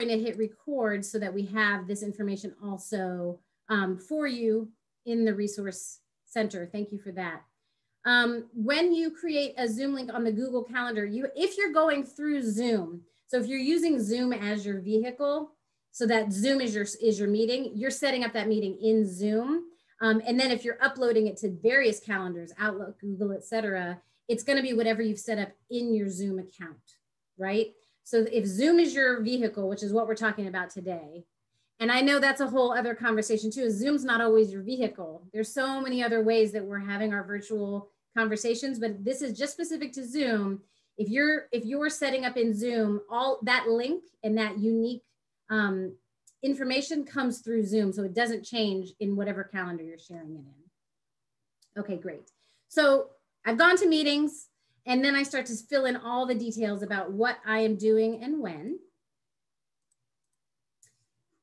going to hit record so that we have this information also um, for you in the resource center. Thank you for that. Um, when you create a Zoom link on the Google Calendar, you if you're going through Zoom, so if you're using Zoom as your vehicle, so that Zoom is your is your meeting, you're setting up that meeting in Zoom. Um, and then if you're uploading it to various calendars, Outlook, Google, etc., it's going to be whatever you've set up in your Zoom account, right? So if Zoom is your vehicle, which is what we're talking about today, and I know that's a whole other conversation too, is Zoom's not always your vehicle. There's so many other ways that we're having our virtual conversations, but this is just specific to Zoom. If you're if you're setting up in Zoom, all that link and that unique um, information comes through Zoom, so it doesn't change in whatever calendar you're sharing it in. Okay, great. So I've gone to meetings and then I start to fill in all the details about what I am doing and when.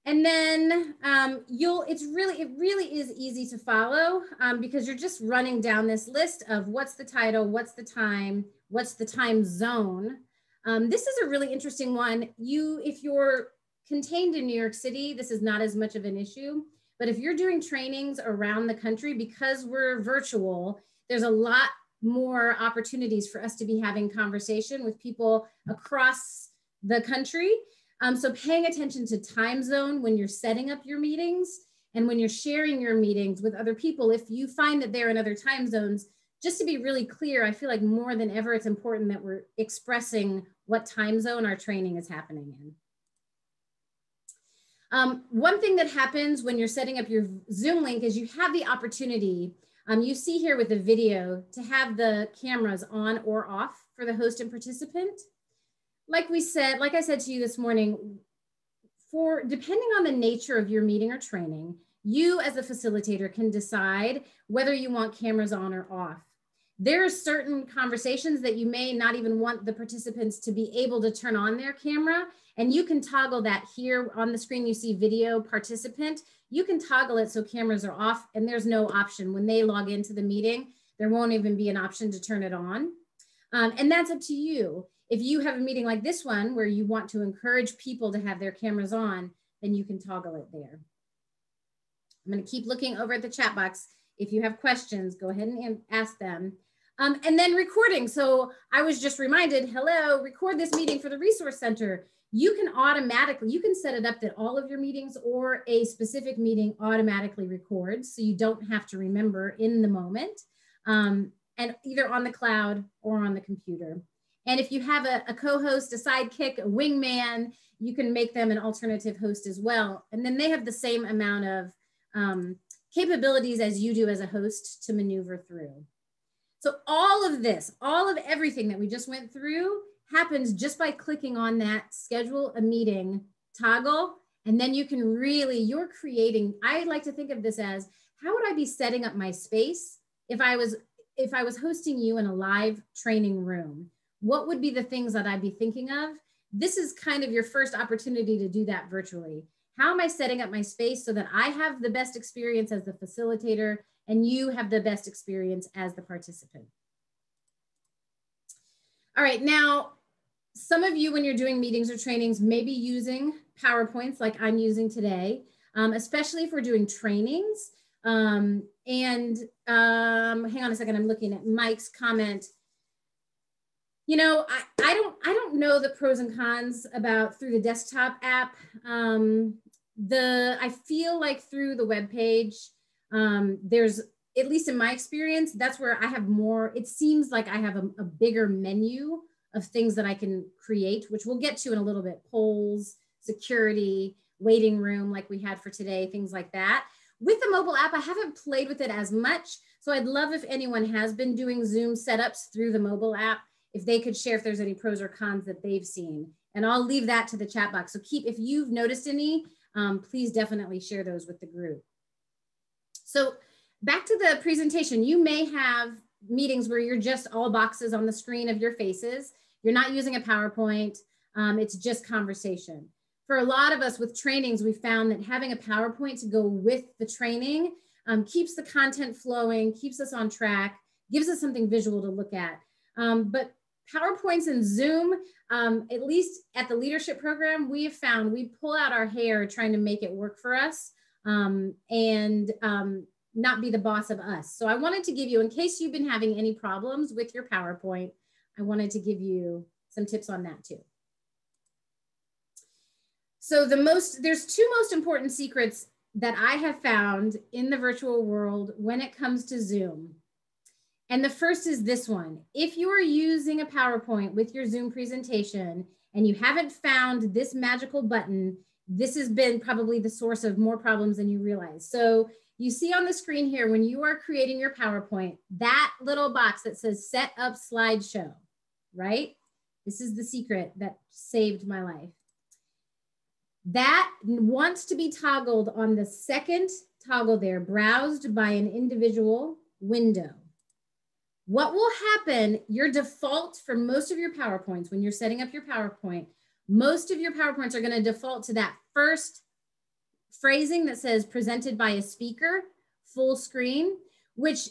And then um, you'll, it's really, it really is easy to follow um, because you're just running down this list of what's the title, what's the time, what's the time zone. Um, this is a really interesting one. You, if you're contained in New York City, this is not as much of an issue. But if you're doing trainings around the country, because we're virtual, there's a lot more opportunities for us to be having conversation with people across the country. Um, so paying attention to time zone when you're setting up your meetings and when you're sharing your meetings with other people, if you find that they're in other time zones, just to be really clear, I feel like more than ever, it's important that we're expressing what time zone our training is happening in. Um, one thing that happens when you're setting up your Zoom link is you have the opportunity um, you see here with the video to have the cameras on or off for the host and participant. Like we said, like I said to you this morning, for depending on the nature of your meeting or training, you as a facilitator can decide whether you want cameras on or off. There are certain conversations that you may not even want the participants to be able to turn on their camera and you can toggle that here on the screen. You see video participant you can toggle it so cameras are off and there's no option. When they log into the meeting, there won't even be an option to turn it on. Um, and that's up to you. If you have a meeting like this one where you want to encourage people to have their cameras on, then you can toggle it there. I'm gonna keep looking over at the chat box. If you have questions, go ahead and ask them. Um, and then recording. So I was just reminded, hello, record this meeting for the Resource Center you can automatically, you can set it up that all of your meetings or a specific meeting automatically records. So you don't have to remember in the moment um, and either on the cloud or on the computer. And if you have a, a co-host, a sidekick, a wingman, you can make them an alternative host as well. And then they have the same amount of um, capabilities as you do as a host to maneuver through. So all of this, all of everything that we just went through happens just by clicking on that schedule a meeting toggle. And then you can really, you're creating, I like to think of this as how would I be setting up my space if I was if I was hosting you in a live training room? What would be the things that I'd be thinking of? This is kind of your first opportunity to do that virtually. How am I setting up my space so that I have the best experience as the facilitator and you have the best experience as the participant? All right, now some of you, when you're doing meetings or trainings, may be using PowerPoints like I'm using today, um, especially if we're doing trainings. Um, and um, hang on a second, I'm looking at Mike's comment. You know, I, I don't I don't know the pros and cons about through the desktop app. Um, the I feel like through the web page, um, there's at least in my experience, that's where I have more. It seems like I have a, a bigger menu of things that I can create, which we'll get to in a little bit polls, security, waiting room, like we had for today, things like that. With the mobile app, I haven't played with it as much. So I'd love if anyone has been doing Zoom setups through the mobile app, if they could share if there's any pros or cons that they've seen. And I'll leave that to the chat box. So keep, if you've noticed any, um, please definitely share those with the group. So back to the presentation, you may have meetings where you're just all boxes on the screen of your faces. You're not using a PowerPoint. Um, it's just conversation. For a lot of us with trainings, we found that having a PowerPoint to go with the training um, keeps the content flowing, keeps us on track, gives us something visual to look at. Um, but PowerPoints and Zoom, um, at least at the leadership program, we have found we pull out our hair trying to make it work for us um, and um, not be the boss of us. So I wanted to give you, in case you've been having any problems with your PowerPoint, I wanted to give you some tips on that too. So the most, there's two most important secrets that I have found in the virtual world when it comes to Zoom. And the first is this one. If you are using a PowerPoint with your Zoom presentation and you haven't found this magical button, this has been probably the source of more problems than you realize. So you see on the screen here, when you are creating your PowerPoint, that little box that says set up slideshow, right? This is the secret that saved my life. That wants to be toggled on the second toggle there, browsed by an individual window. What will happen, your default for most of your PowerPoints, when you're setting up your PowerPoint, most of your PowerPoints are gonna default to that first phrasing that says presented by a speaker, full screen, which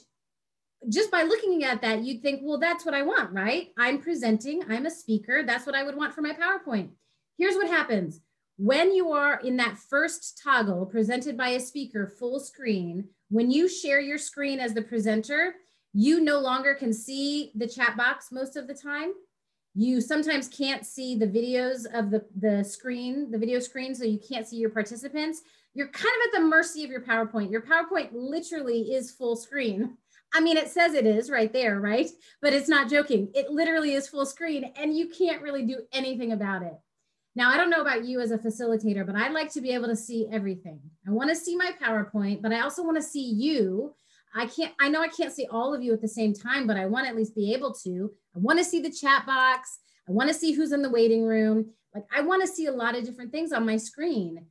just by looking at that, you'd think, well, that's what I want, right? I'm presenting, I'm a speaker. That's what I would want for my PowerPoint. Here's what happens. When you are in that first toggle presented by a speaker full screen, when you share your screen as the presenter, you no longer can see the chat box most of the time. You sometimes can't see the videos of the, the screen, the video screen, so you can't see your participants. You're kind of at the mercy of your PowerPoint. Your PowerPoint literally is full screen. I mean, it says it is right there, right? But it's not joking. It literally is full screen and you can't really do anything about it. Now, I don't know about you as a facilitator, but I'd like to be able to see everything. I want to see my PowerPoint, but I also want to see you. I can't, I know I can't see all of you at the same time, but I want to at least be able to. I want to see the chat box. I want to see who's in the waiting room. Like, I want to see a lot of different things on my screen.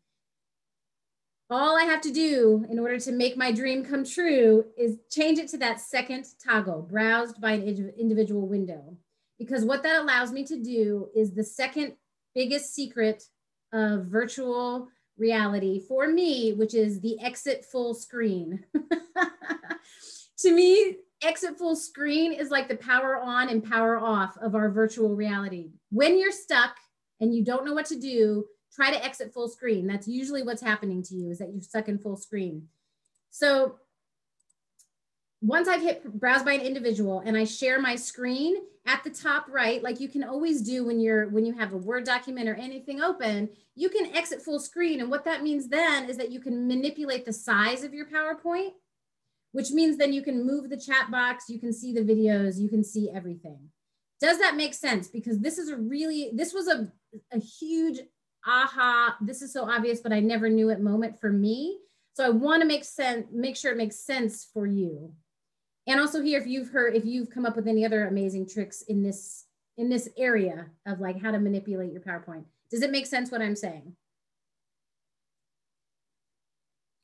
All I have to do in order to make my dream come true is change it to that second toggle, browsed by an individual window. Because what that allows me to do is the second biggest secret of virtual reality for me, which is the exit full screen. to me, exit full screen is like the power on and power off of our virtual reality. When you're stuck and you don't know what to do, try to exit full screen. That's usually what's happening to you is that you're stuck in full screen. So once I've hit browse by an individual and I share my screen at the top right, like you can always do when you're when you have a Word document or anything open, you can exit full screen. And what that means then is that you can manipulate the size of your PowerPoint, which means then you can move the chat box, you can see the videos, you can see everything. Does that make sense? Because this is a really, this was a, a huge aha, this is so obvious, but I never knew it moment for me. So I want to make sense, make sure it makes sense for you. And also here, if you've heard, if you've come up with any other amazing tricks in this, in this area of like how to manipulate your PowerPoint. Does it make sense what I'm saying?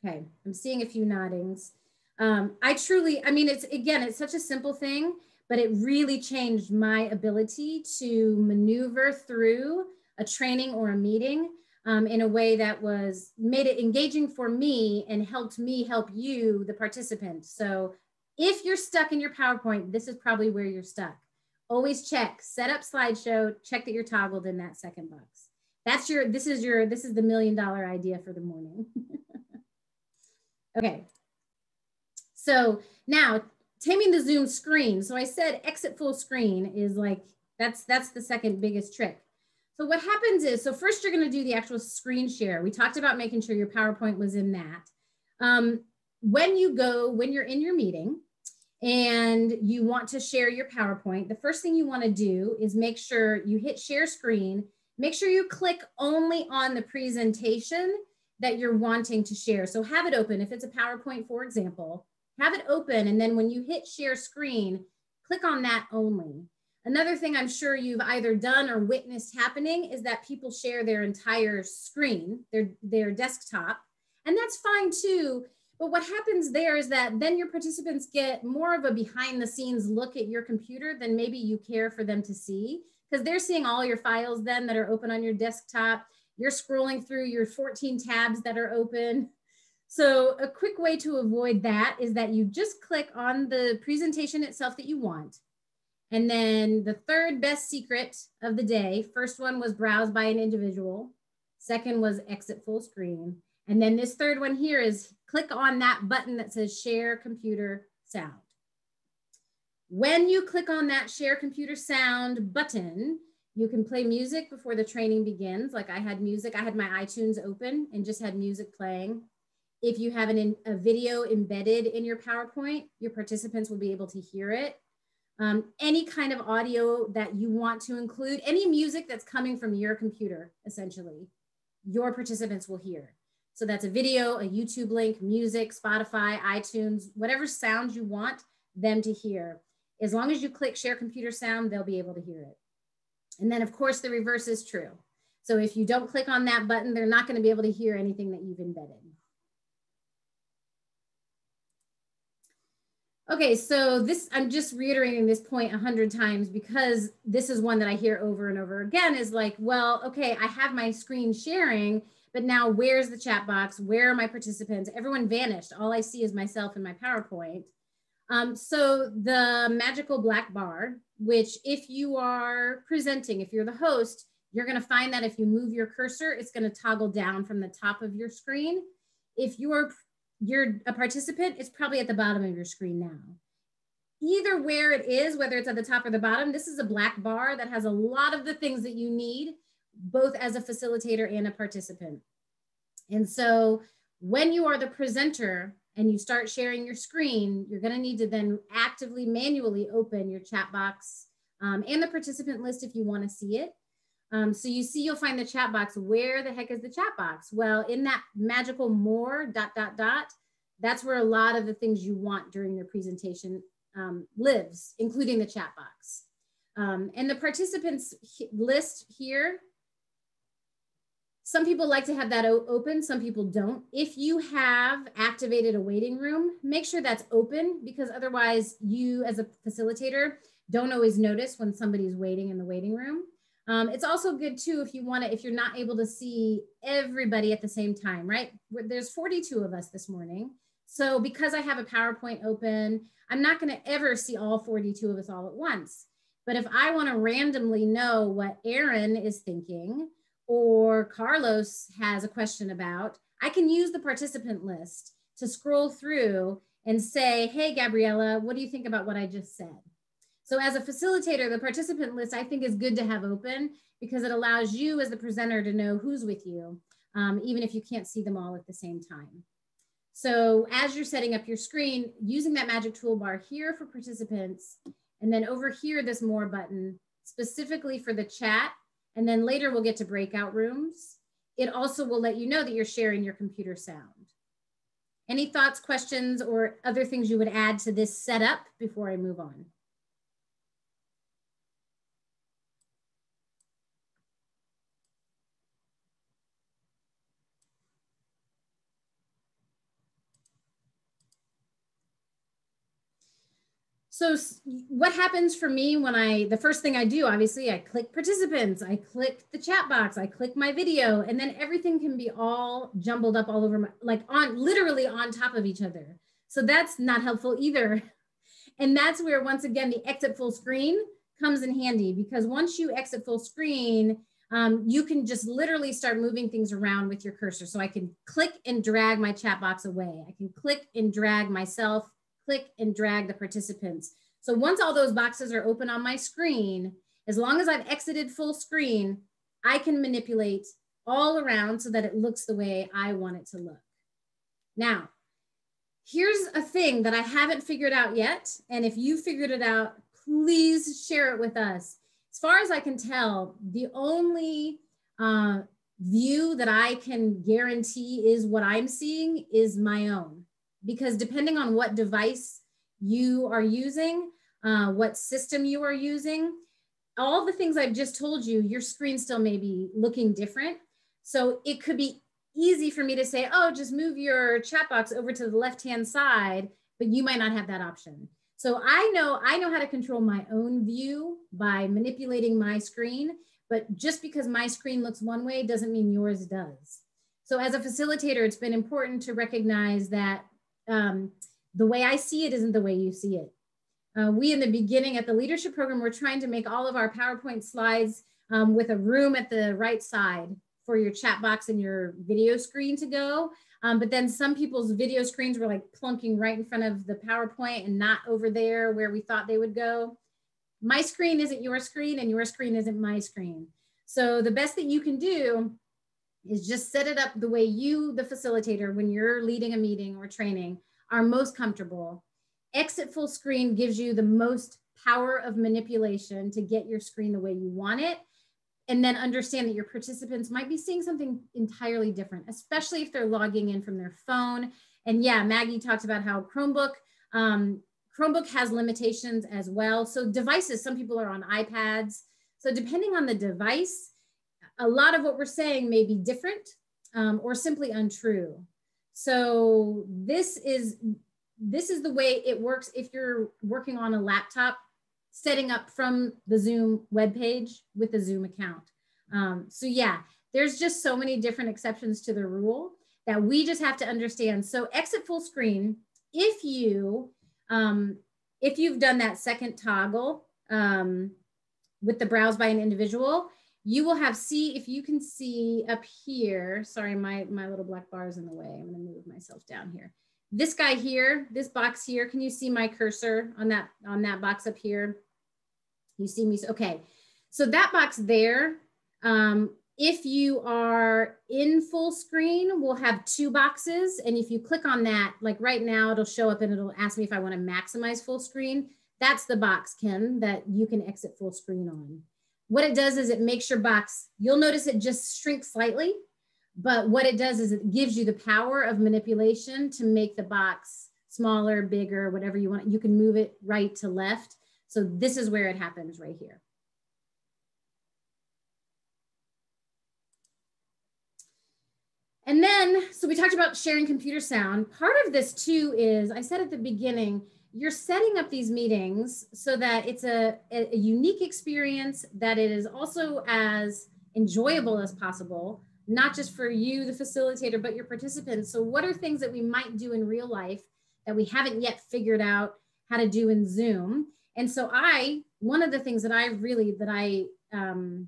Okay, I'm seeing a few noddings. Um, I truly, I mean, it's again, it's such a simple thing, but it really changed my ability to maneuver through a training or a meeting um, in a way that was made it engaging for me and helped me help you, the participant. So if you're stuck in your PowerPoint, this is probably where you're stuck. Always check, set up slideshow, check that you're toggled in that second box. That's your, this is your, this is the million dollar idea for the morning. okay. So now taming the Zoom screen. So I said exit full screen is like, that's, that's the second biggest trick. So what happens is, so first you're gonna do the actual screen share. We talked about making sure your PowerPoint was in that. Um, when you go, when you're in your meeting and you want to share your PowerPoint, the first thing you want to do is make sure you hit share screen. Make sure you click only on the presentation that you're wanting to share. So have it open. If it's a PowerPoint, for example, have it open. And then when you hit share screen, click on that only. Another thing I'm sure you've either done or witnessed happening is that people share their entire screen, their, their desktop, and that's fine too. But what happens there is that then your participants get more of a behind the scenes look at your computer than maybe you care for them to see because they're seeing all your files then that are open on your desktop. You're scrolling through your 14 tabs that are open. So a quick way to avoid that is that you just click on the presentation itself that you want. And then the third best secret of the day, first one was browse by an individual. Second was exit full screen. And then this third one here is click on that button that says share computer sound. When you click on that share computer sound button, you can play music before the training begins. Like I had music, I had my iTunes open and just had music playing. If you have an, a video embedded in your PowerPoint, your participants will be able to hear it. Um, any kind of audio that you want to include, any music that's coming from your computer, essentially, your participants will hear. So that's a video, a YouTube link, music, Spotify, iTunes, whatever sounds you want them to hear. As long as you click share computer sound, they'll be able to hear it. And then of course the reverse is true. So if you don't click on that button, they're not gonna be able to hear anything that you've embedded. Okay, so this, I'm just reiterating this point a hundred times because this is one that I hear over and over again is like, well, okay, I have my screen sharing, but now where's the chat box? Where are my participants? Everyone vanished. All I see is myself and my PowerPoint. Um, so the magical black bar, which if you are presenting, if you're the host, you're gonna find that if you move your cursor, it's gonna toggle down from the top of your screen. If you're you're a participant, it's probably at the bottom of your screen now. Either where it is, whether it's at the top or the bottom, this is a black bar that has a lot of the things that you need, both as a facilitator and a participant. And so when you are the presenter and you start sharing your screen, you're gonna need to then actively manually open your chat box um, and the participant list if you wanna see it. Um, so you see, you'll find the chat box. Where the heck is the chat box? Well, in that magical more dot, dot, dot, that's where a lot of the things you want during your presentation um, lives, including the chat box. Um, and the participants list here, some people like to have that open, some people don't. If you have activated a waiting room, make sure that's open because otherwise you as a facilitator don't always notice when somebody's waiting in the waiting room. Um, it's also good too if you want to, if you're not able to see everybody at the same time, right? There's 42 of us this morning. So because I have a PowerPoint open, I'm not going to ever see all 42 of us all at once. But if I want to randomly know what Aaron is thinking or Carlos has a question about, I can use the participant list to scroll through and say, hey, Gabriella, what do you think about what I just said? So as a facilitator, the participant list I think is good to have open because it allows you as the presenter to know who's with you, um, even if you can't see them all at the same time. So as you're setting up your screen, using that magic toolbar here for participants, and then over here, this more button specifically for the chat. And then later we'll get to breakout rooms. It also will let you know that you're sharing your computer sound. Any thoughts, questions, or other things you would add to this setup before I move on? So what happens for me when I, the first thing I do, obviously I click participants, I click the chat box, I click my video, and then everything can be all jumbled up all over my, like on literally on top of each other. So that's not helpful either. And that's where once again, the exit full screen comes in handy because once you exit full screen, um, you can just literally start moving things around with your cursor. So I can click and drag my chat box away. I can click and drag myself click and drag the participants. So once all those boxes are open on my screen, as long as I've exited full screen, I can manipulate all around so that it looks the way I want it to look. Now, here's a thing that I haven't figured out yet. And if you figured it out, please share it with us. As far as I can tell, the only uh, view that I can guarantee is what I'm seeing is my own because depending on what device you are using, uh, what system you are using, all the things I've just told you, your screen still may be looking different. So it could be easy for me to say, oh, just move your chat box over to the left-hand side, but you might not have that option. So I know, I know how to control my own view by manipulating my screen, but just because my screen looks one way doesn't mean yours does. So as a facilitator, it's been important to recognize that um, the way I see it isn't the way you see it. Uh, we in the beginning at the leadership program, we're trying to make all of our PowerPoint slides um, with a room at the right side for your chat box and your video screen to go. Um, but then some people's video screens were like plunking right in front of the PowerPoint and not over there where we thought they would go. My screen isn't your screen and your screen isn't my screen. So the best that you can do is just set it up the way you, the facilitator, when you're leading a meeting or training, are most comfortable. Exit full screen gives you the most power of manipulation to get your screen the way you want it. And then understand that your participants might be seeing something entirely different, especially if they're logging in from their phone. And yeah, Maggie talked about how Chromebook, um, Chromebook has limitations as well. So devices, some people are on iPads. So depending on the device, a lot of what we're saying may be different um, or simply untrue. So this is this is the way it works if you're working on a laptop, setting up from the Zoom webpage with a Zoom account. Um, so yeah, there's just so many different exceptions to the rule that we just have to understand. So exit full screen, if you um, if you've done that second toggle um, with the browse by an individual, you will have see if you can see up here sorry my my little black bar is in the way. I'm going to move myself down here. This guy here this box here can you see my cursor on that on that box up here? You see me okay. So that box there um, if you are in full screen we'll have two boxes. And if you click on that like right now it'll show up and it'll ask me if i want to maximize full screen. That's the box kim that you can exit full screen on what it does is it makes your box, you'll notice it just shrinks slightly, but what it does is it gives you the power of manipulation to make the box smaller, bigger, whatever you want. You can move it right to left. So this is where it happens right here. And then, so we talked about sharing computer sound. Part of this too is, I said at the beginning, you're setting up these meetings so that it's a, a, unique experience, that it is also as enjoyable as possible, not just for you, the facilitator, but your participants. So, what are things that we might do in real life that we haven't yet figured out how to do in Zoom? And so, I, one of the things that I really, that I, um,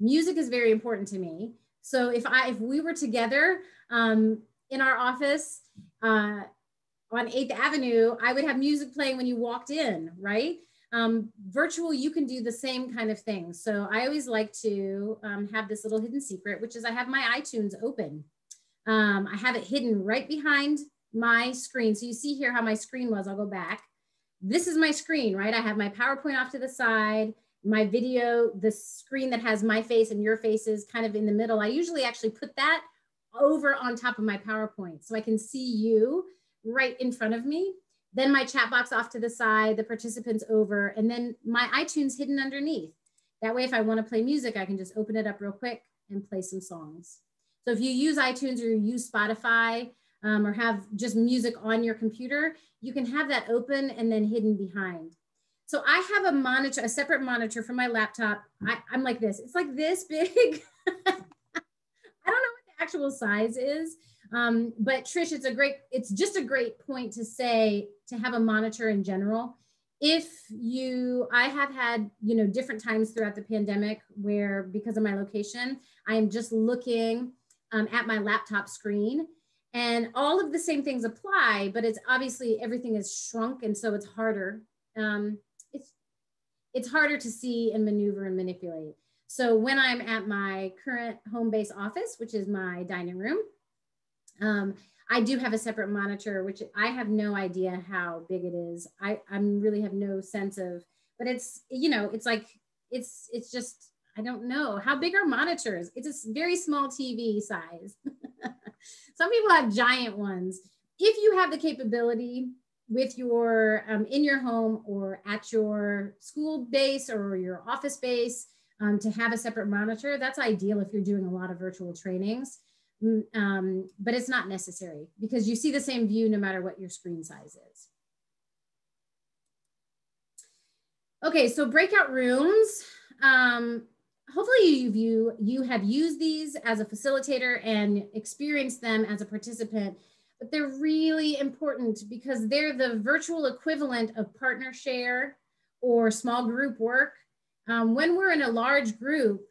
music is very important to me. So, if I, if we were together um, in our office, uh, on 8th Avenue, I would have music playing when you walked in, right? Um, virtual, you can do the same kind of thing. So I always like to um, have this little hidden secret, which is I have my iTunes open. Um, I have it hidden right behind my screen. So you see here how my screen was. I'll go back. This is my screen, right? I have my PowerPoint off to the side, my video, the screen that has my face and your faces kind of in the middle. I usually actually put that over on top of my PowerPoint so I can see you right in front of me. Then my chat box off to the side, the participants over, and then my iTunes hidden underneath. That way, if I want to play music, I can just open it up real quick and play some songs. So if you use iTunes or you use Spotify um, or have just music on your computer, you can have that open and then hidden behind. So I have a monitor, a separate monitor for my laptop. I, am like this. It's like this big. I don't know what the actual size is, um, but Trish, it's a great, it's just a great point to say to have a monitor in general. If you, I have had, you know, different times throughout the pandemic where because of my location, I am just looking um, at my laptop screen and all of the same things apply, but it's obviously everything is shrunk. And so it's harder. Um, it's, it's harder to see and maneuver and manipulate. So when I'm at my current home base office, which is my dining room, um, I do have a separate monitor, which I have no idea how big it is. I I really have no sense of, but it's you know it's like it's it's just I don't know how big are monitors. It's a very small TV size. Some people have giant ones. If you have the capability with your um, in your home or at your school base or your office base um, to have a separate monitor, that's ideal if you're doing a lot of virtual trainings. Mm, um, but it's not necessary because you see the same view no matter what your screen size is. Okay, so breakout rooms. Um, hopefully you've, you, you have used these as a facilitator and experienced them as a participant. but they're really important because they're the virtual equivalent of partner share or small group work. Um, when we're in a large group,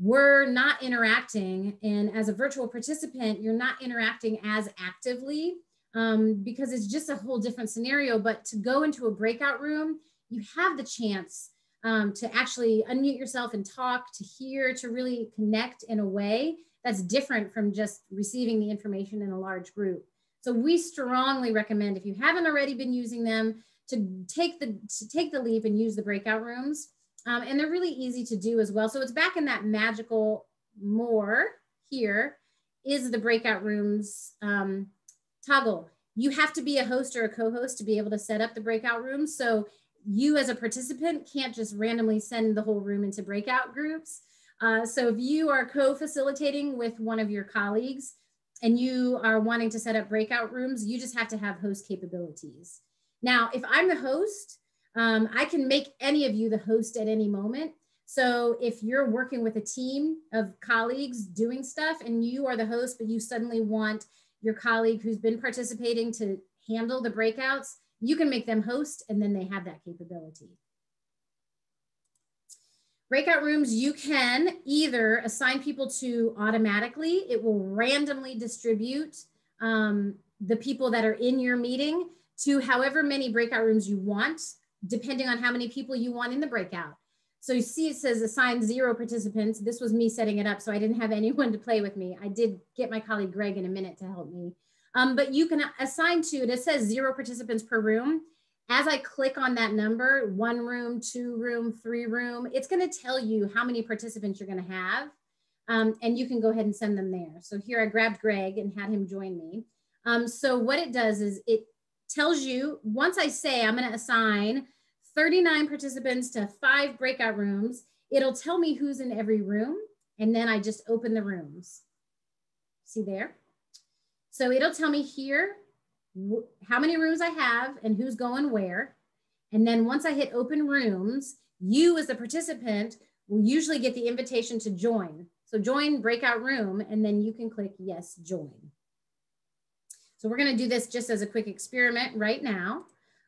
we're not interacting. And as a virtual participant, you're not interacting as actively um, because it's just a whole different scenario. But to go into a breakout room, you have the chance um, to actually unmute yourself and talk, to hear, to really connect in a way that's different from just receiving the information in a large group. So we strongly recommend if you haven't already been using them to take the to take the leap and use the breakout rooms. Um, and they're really easy to do as well. So it's back in that magical more here is the breakout rooms um, toggle. You have to be a host or a co-host to be able to set up the breakout rooms. So you as a participant can't just randomly send the whole room into breakout groups. Uh, so if you are co-facilitating with one of your colleagues and you are wanting to set up breakout rooms, you just have to have host capabilities. Now, if I'm the host, um, I can make any of you the host at any moment. So if you're working with a team of colleagues doing stuff and you are the host, but you suddenly want your colleague who's been participating to handle the breakouts, you can make them host and then they have that capability. Breakout rooms, you can either assign people to automatically, it will randomly distribute um, the people that are in your meeting to however many breakout rooms you want, depending on how many people you want in the breakout. So you see it says assign zero participants. This was me setting it up, so I didn't have anyone to play with me. I did get my colleague Greg in a minute to help me. Um, but you can assign to, it says zero participants per room. As I click on that number, one room, two room, three room, it's gonna tell you how many participants you're gonna have. Um, and you can go ahead and send them there. So here I grabbed Greg and had him join me. Um, so what it does is it tells you, once I say I'm gonna assign 39 participants to five breakout rooms, it'll tell me who's in every room. And then I just open the rooms. See there? So it'll tell me here how many rooms I have and who's going where. And then once I hit open rooms, you as the participant will usually get the invitation to join. So join breakout room, and then you can click yes, join. So we're gonna do this just as a quick experiment right now.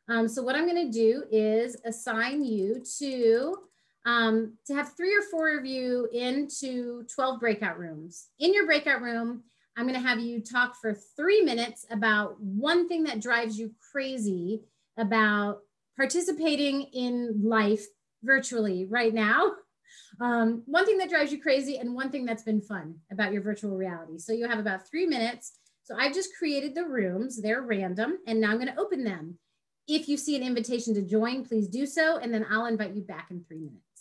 Um, so what I'm gonna do is assign you to, um, to have three or four of you into 12 breakout rooms. In your breakout room, I'm going to have you talk for three minutes about one thing that drives you crazy about participating in life virtually right now. Um, one thing that drives you crazy and one thing that's been fun about your virtual reality. So you have about three minutes. So I've just created the rooms, they're random, and now I'm going to open them. If you see an invitation to join, please do so, and then I'll invite you back in three minutes.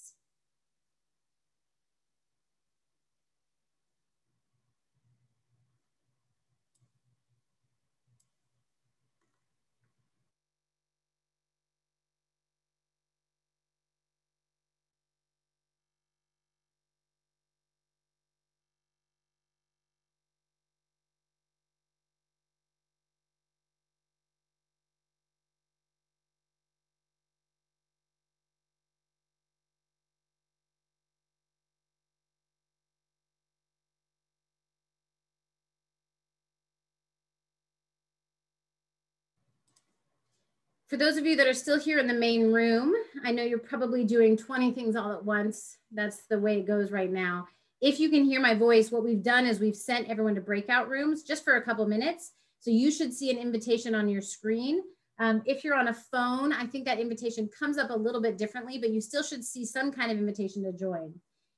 For those of you that are still here in the main room, I know you're probably doing 20 things all at once. That's the way it goes right now. If you can hear my voice, what we've done is we've sent everyone to breakout rooms just for a couple minutes. So you should see an invitation on your screen. Um, if you're on a phone, I think that invitation comes up a little bit differently, but you still should see some kind of invitation to join.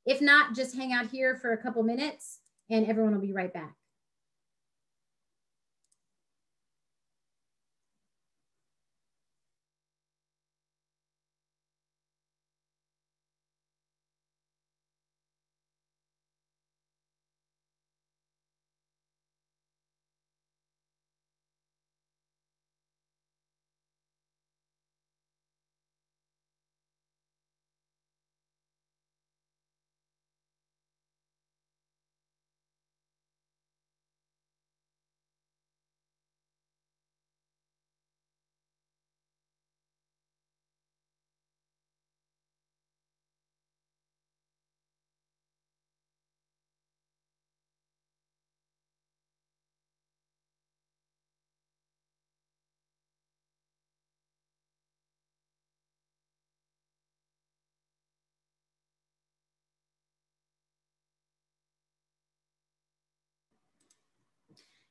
If not, just hang out here for a couple minutes and everyone will be right back.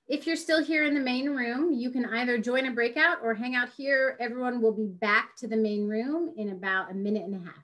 If you're still here in the main room, you can either join a breakout or hang out here. Everyone will be back to the main room in about a minute and a half.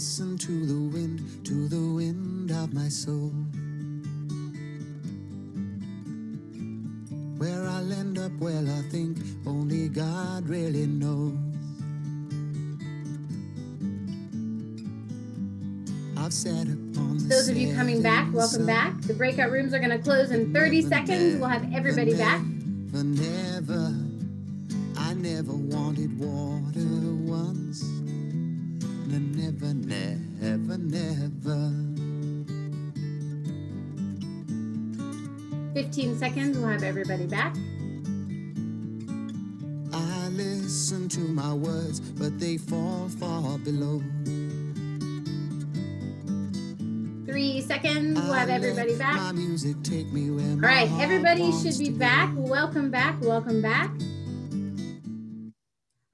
Listen to the wind, to the wind of my soul. Where I'll end up, well, I think only God really knows. I've sat upon Those of you coming back, welcome back. The breakout rooms are going to close in 30 seconds. We'll have everybody back. Everybody back. I listen to my words, but they fall far below. Three seconds, we'll have everybody back. All right, everybody should be back. Welcome back, welcome back.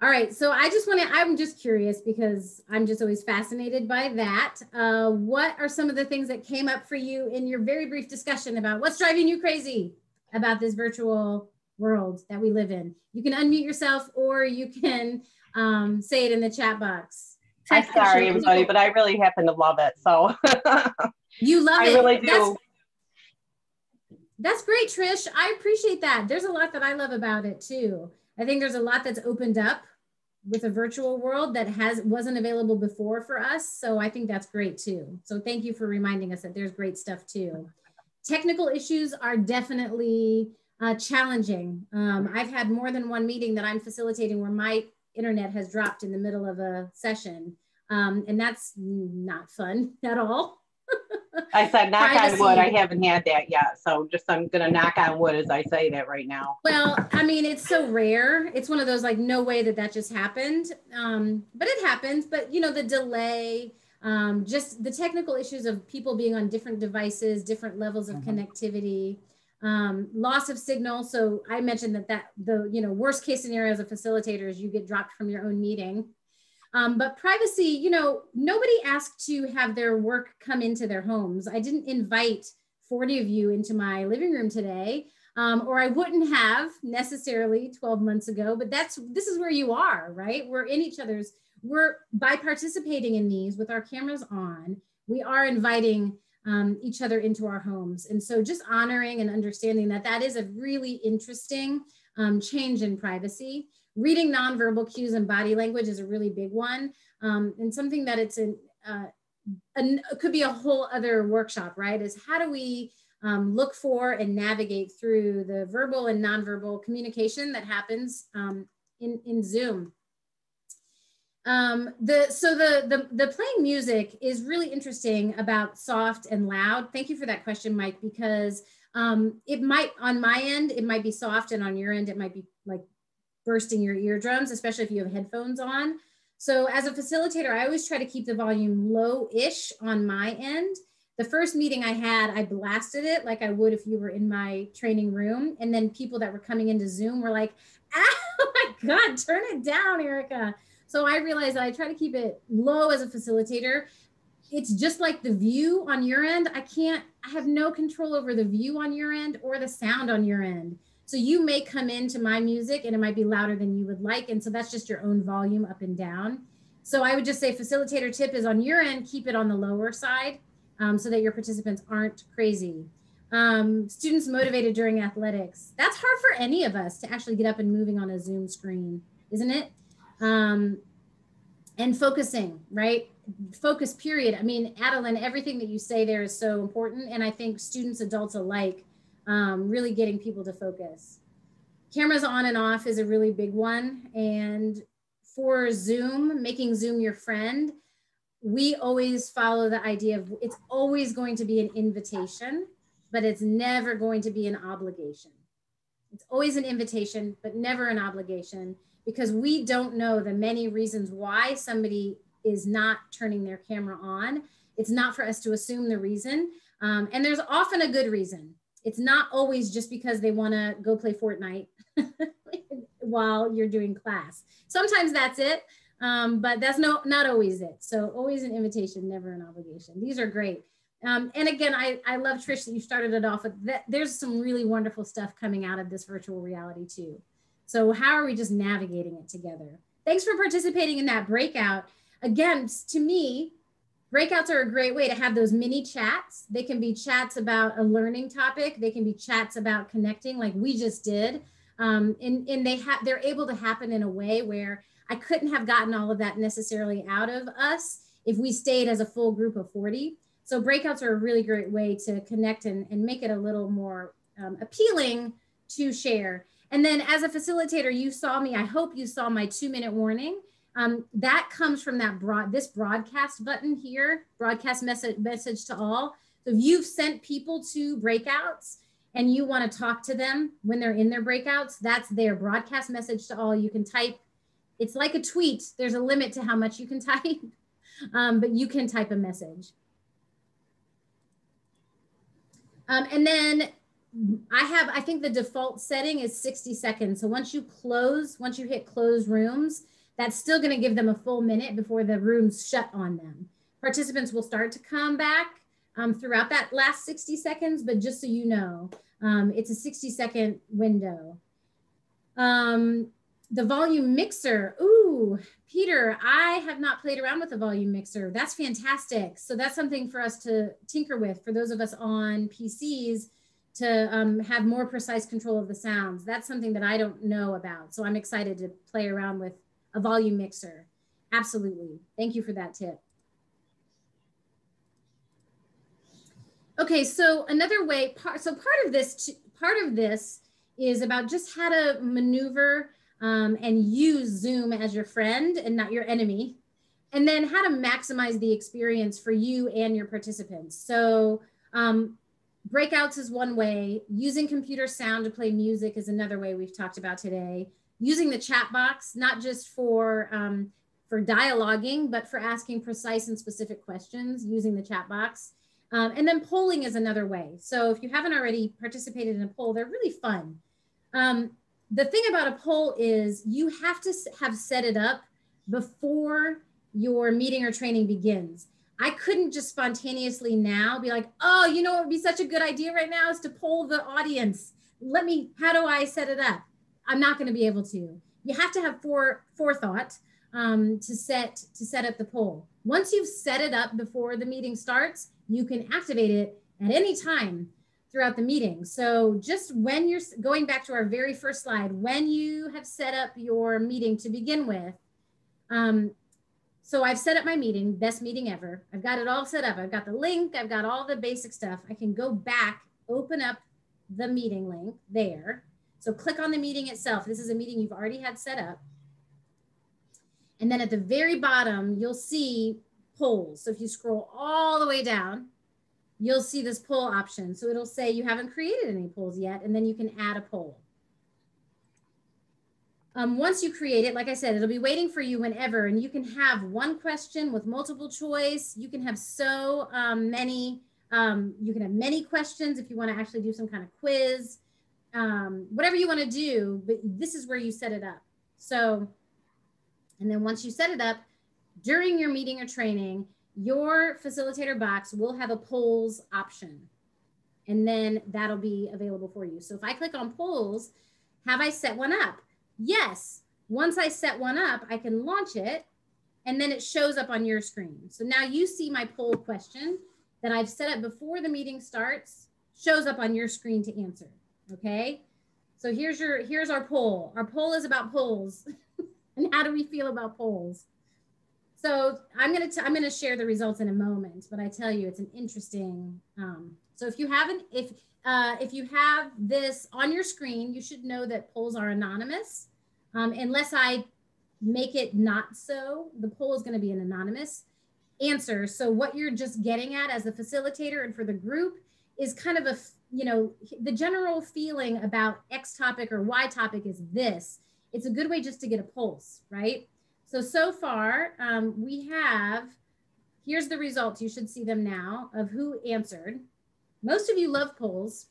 All right, so I just want to, I'm just curious because I'm just always fascinated by that. Uh, what are some of the things that came up for you in your very brief discussion about what's driving you crazy about this virtual world that we live in? You can unmute yourself or you can um, say it in the chat box. I'm sorry, everybody, but I really happen to love it. So you love I it. I really do. That's, that's great, Trish. I appreciate that. There's a lot that I love about it too. I think there's a lot that's opened up with a virtual world that has wasn't available before for us. So I think that's great too. So thank you for reminding us that there's great stuff too. Technical issues are definitely uh, challenging. Um, I've had more than one meeting that I'm facilitating where my internet has dropped in the middle of a session. Um, and that's not fun at all. I said knock Privacy. on wood. I haven't had that yet. So just I'm gonna knock on wood as I say that right now. Well, I mean, it's so rare. It's one of those like no way that that just happened. Um, but it happens. But you know, the delay, um, just the technical issues of people being on different devices, different levels of mm-hmm. connectivity, um, loss of signal. So I mentioned that that the you know worst case scenario as a facilitator is you get dropped from your own meeting. Um, but privacy, you know, nobody asked to have their work come into their homes. I didn't invite 40 of you into my living room today, um, or I wouldn't have necessarily 12 months ago, but that's, this is where you are, right? We're in each other's, we're by participating in these with our cameras on, we are inviting um, each other into our homes. And so just honoring and understanding that that is a really interesting um, change in privacy. Reading nonverbal cues and body language is a really big one um, and something that it's in uh, an, could be a whole other workshop right? Is how do we um, look for and navigate through the verbal and nonverbal communication that happens um, in, in zoom um, the so the, the the playing music is really interesting about soft and loud thank you for that question mike because um, it might on my end it might be soft and on your end it might be like bursting your eardrums, especially if you have headphones on. So as a facilitator, I always try to keep the volume low-ish on my end. The first meeting I had, I blasted it like I would if you were in my training room. And then people that were coming into Zoom were like, oh my God, turn it down, Erika. So I realized I try to keep it low as a facilitator. it's just like the view on your end. I can't, I have no control over the view on your end or the sound on your end. So you may come into my music and it might be louder than you would like. And so that's just your own volume up and down. So I would just say facilitator tip is on your end, keep it on the lower side um, so that your participants aren't crazy. Um, students motivated during athletics. That's hard for any of us to actually get up and moving on a Zoom screen, isn't it? Um, and focusing, right? Focus period. I mean, Adeline, everything that you say there is so important. And I think students, adults alike, um, really getting people to focus. Cameras on and off is a really big one. And for Zoom, making Zoom your friend, we always follow the idea of it's always going to be an invitation, but it's never going to be an obligation. It's always an invitation, but never an obligation because we don't know the many reasons why somebody is not turning their camera on. It's not for us to assume the reason. Um, and there's often a good reason. It's not always just because they want to go play Fortnite while you're doing class. Sometimes that's it, um, but that's no, not always it. So always an invitation, never an obligation. These are great. Um, and again, I, I love Trish that you started it off with that. There's some really wonderful stuff coming out of this virtual reality too. So how are we just navigating it together? Thanks for participating in that breakout. Again, to me, breakouts are a great way to have those mini chats. They can be chats about a learning topic. They can be chats about connecting like we just did. Um, and, and they have, they're able to happen in a way where I couldn't have gotten all of that necessarily out of us if we stayed as a full group of 40. So breakouts are a really great way to connect and, and make it a little more um, appealing to share. And then as a facilitator, you saw me, I hope you saw my two minute warning. Um, that comes from that broad, this broadcast button here, broadcast message, message to all. So if you've sent people to breakouts and you want to talk to them when they're in their breakouts, that's their broadcast message to all. You can type, it's like a tweet. There's a limit to how much you can type, um, but you can type a message. Um, and then I have, I think the default setting is 60 seconds. So once you close, once you hit close rooms, that's still gonna give them a full minute before the rooms shut on them. Participants will start to come back um, throughout that last 60 seconds, but just so you know, um, it's a 60 second window. Um, the volume mixer, ooh, Peter, I have not played around with the volume mixer. That's fantastic. So that's something for us to tinker with for those of us on PCs to um, have more precise control of the sounds. That's something that I don't know about. So I'm excited to play around with a volume mixer. Absolutely. Thank you for that tip. Okay, so another way, part, so part of this, part of this is about just how to maneuver um, and use Zoom as your friend and not your enemy. And then how to maximize the experience for you and your participants. So um, breakouts is one way. Using computer sound to play music is another way we've talked about today. Using the chat box, not just for, um, for dialoguing, but for asking precise and specific questions using the chat box. Um, and then polling is another way. So if you haven't already participated in a poll, they're really fun. Um, the thing about a poll is you have to have set it up before your meeting or training begins. I couldn't just spontaneously now be like, oh, you know what would be such a good idea right now is to poll the audience. Let me, how do I set it up? I'm not going to be able to. You have to have fore, forethought um, to set to set up the poll. Once you've set it up before the meeting starts, you can activate it at any time throughout the meeting. So just when you're going back to our very first slide, when you have set up your meeting to begin with, um, so I've set up my meeting, best meeting ever. I've got it all set up. I've got the link. I've got all the basic stuff. I can go back, open up the meeting link there. So click on the meeting itself. This is a meeting you've already had set up. And then at the very bottom, you'll see polls. So if you scroll all the way down, you'll see this poll option. So it'll say you haven't created any polls yet, and then you can add a poll. Um, once you create it, like I said, it'll be waiting for you whenever, and you can have one question with multiple choice. You can have so um, many, um, you can have many questions if you want to actually do some kind of quiz, um, whatever you want to do, but this is where you set it up. So, and then once you set it up, during your meeting or training, your facilitator box will have a polls option and then that'll be available for you. So if I click on polls, have I set one up? Yes. Once I set one up, I can launch it and then it shows up on your screen. So now you see my poll question that I've set up before the meeting starts, shows up on your screen to answer, okay? So here's your here's our poll. Our poll is about polls. and how do we feel about polls? So I'm gonna I'm gonna share the results in a moment, but I tell you it's an interesting. Um, so if you haven't if uh, if you have this on your screen, you should know that polls are anonymous, um, unless I make it not so. The poll is going to be an anonymous answer. So what you're just getting at as the facilitator and for the group is kind of a you know the general feeling about X topic or Y topic is this. It's a good way just to get a pulse, right? So, so far, um, we have, here's the results. You should see them now of who answered. Most of you love polls.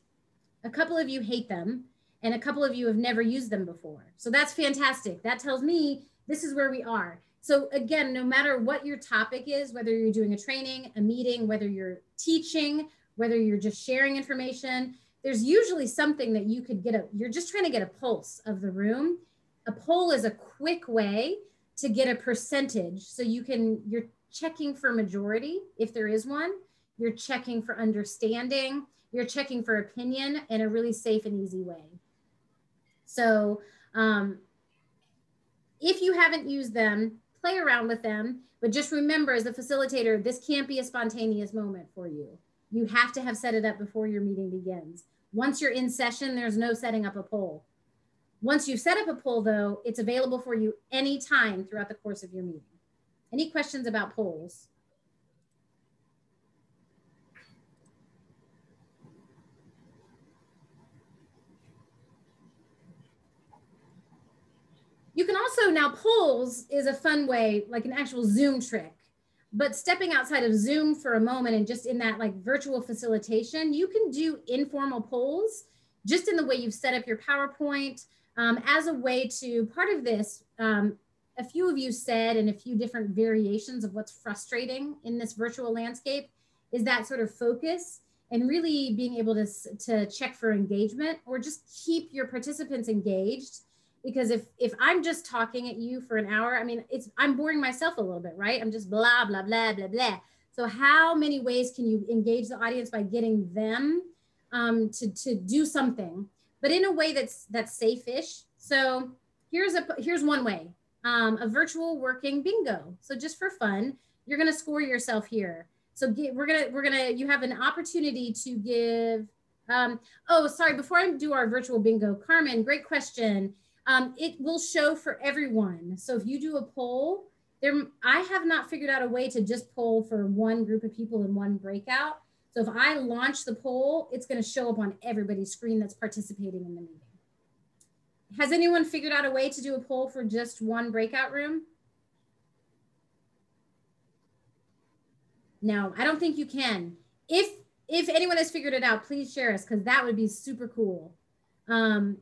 A couple of you hate them. And a couple of you have never used them before. So that's fantastic. That tells me this is where we are. So again, no matter what your topic is, whether you're doing a training, a meeting, whether you're teaching, whether you're just sharing information, there's usually something that you could get a, you're just trying to get a pulse of the room. A poll is a quick way to get a percentage. So you can, you're checking for majority if there is one, you're checking for understanding, you're checking for opinion in a really safe and easy way. So um, if you haven't used them, play around with them, but just remember as a facilitator, this can't be a spontaneous moment for you. You have to have set it up before your meeting begins. Once you're in session, there's no setting up a poll. Once you've set up a poll though, it's available for you anytime throughout the course of your meeting. Any questions about polls? You can also now polls is a fun way, like an actual Zoom trick. But stepping outside of Zoom for a moment and just in that like virtual facilitation, you can do informal polls just in the way you've set up your PowerPoint, um, as a way to part of this, um, a few of you said, and a few different variations of what's frustrating in this virtual landscape is that sort of focus and really being able to, to check for engagement or just keep your participants engaged. Because if, if I'm just talking at you for an hour, I mean, it's, I'm boring myself a little bit, right? I'm just blah, blah, blah, blah, blah. So how many ways can you engage the audience by getting them um, to, to do something? but in a way that's that's safe-ish. So here's a here's one way. Um, a virtual working bingo. So just for fun, you're gonna score yourself here. So get, we're gonna we're gonna you have an opportunity to give. Um, oh, sorry. Before I do our virtual bingo, Carmen, great question. Um, it will show for everyone. So if you do a poll, there I have not figured out a way to just poll for one group of people in one breakout. So if I launch the poll, it's going to show up on everybody's screen that's participating in the meeting. Has anyone figured out a way to do a poll for just one breakout room? No, I don't think you can. If if anyone has figured it out, please share us because that would be super cool. Um,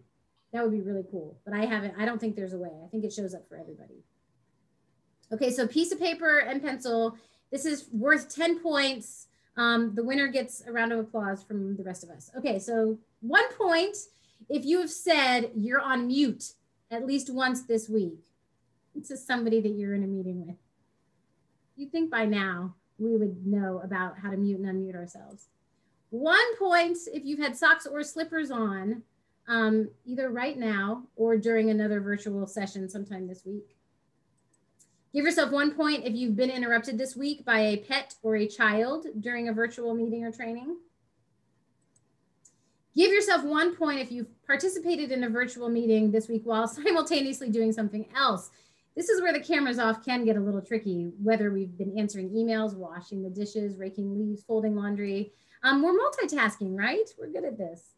that would be really cool. But I haven't. I don't think there's a way. I think it shows up for everybody. Okay, so piece of paper and pencil. This is worth 10 points. Um, the winner gets a round of applause from the rest of us. Okay, so one point if you have said you're on mute at least once this week to somebody that you're in a meeting with. You think by now we would know about how to mute and unmute ourselves. One point if you've had socks or slippers on, um, either right now or during another virtual session sometime this week. Give yourself one point if you've been interrupted this week by a pet or a child during a virtual meeting or training. Give yourself one point if you've participated in a virtual meeting this week while simultaneously doing something else. This is where the cameras off can get a little tricky, whether we've been answering emails, washing the dishes, raking leaves, folding laundry. Um, we're multitasking, right? We're good at this.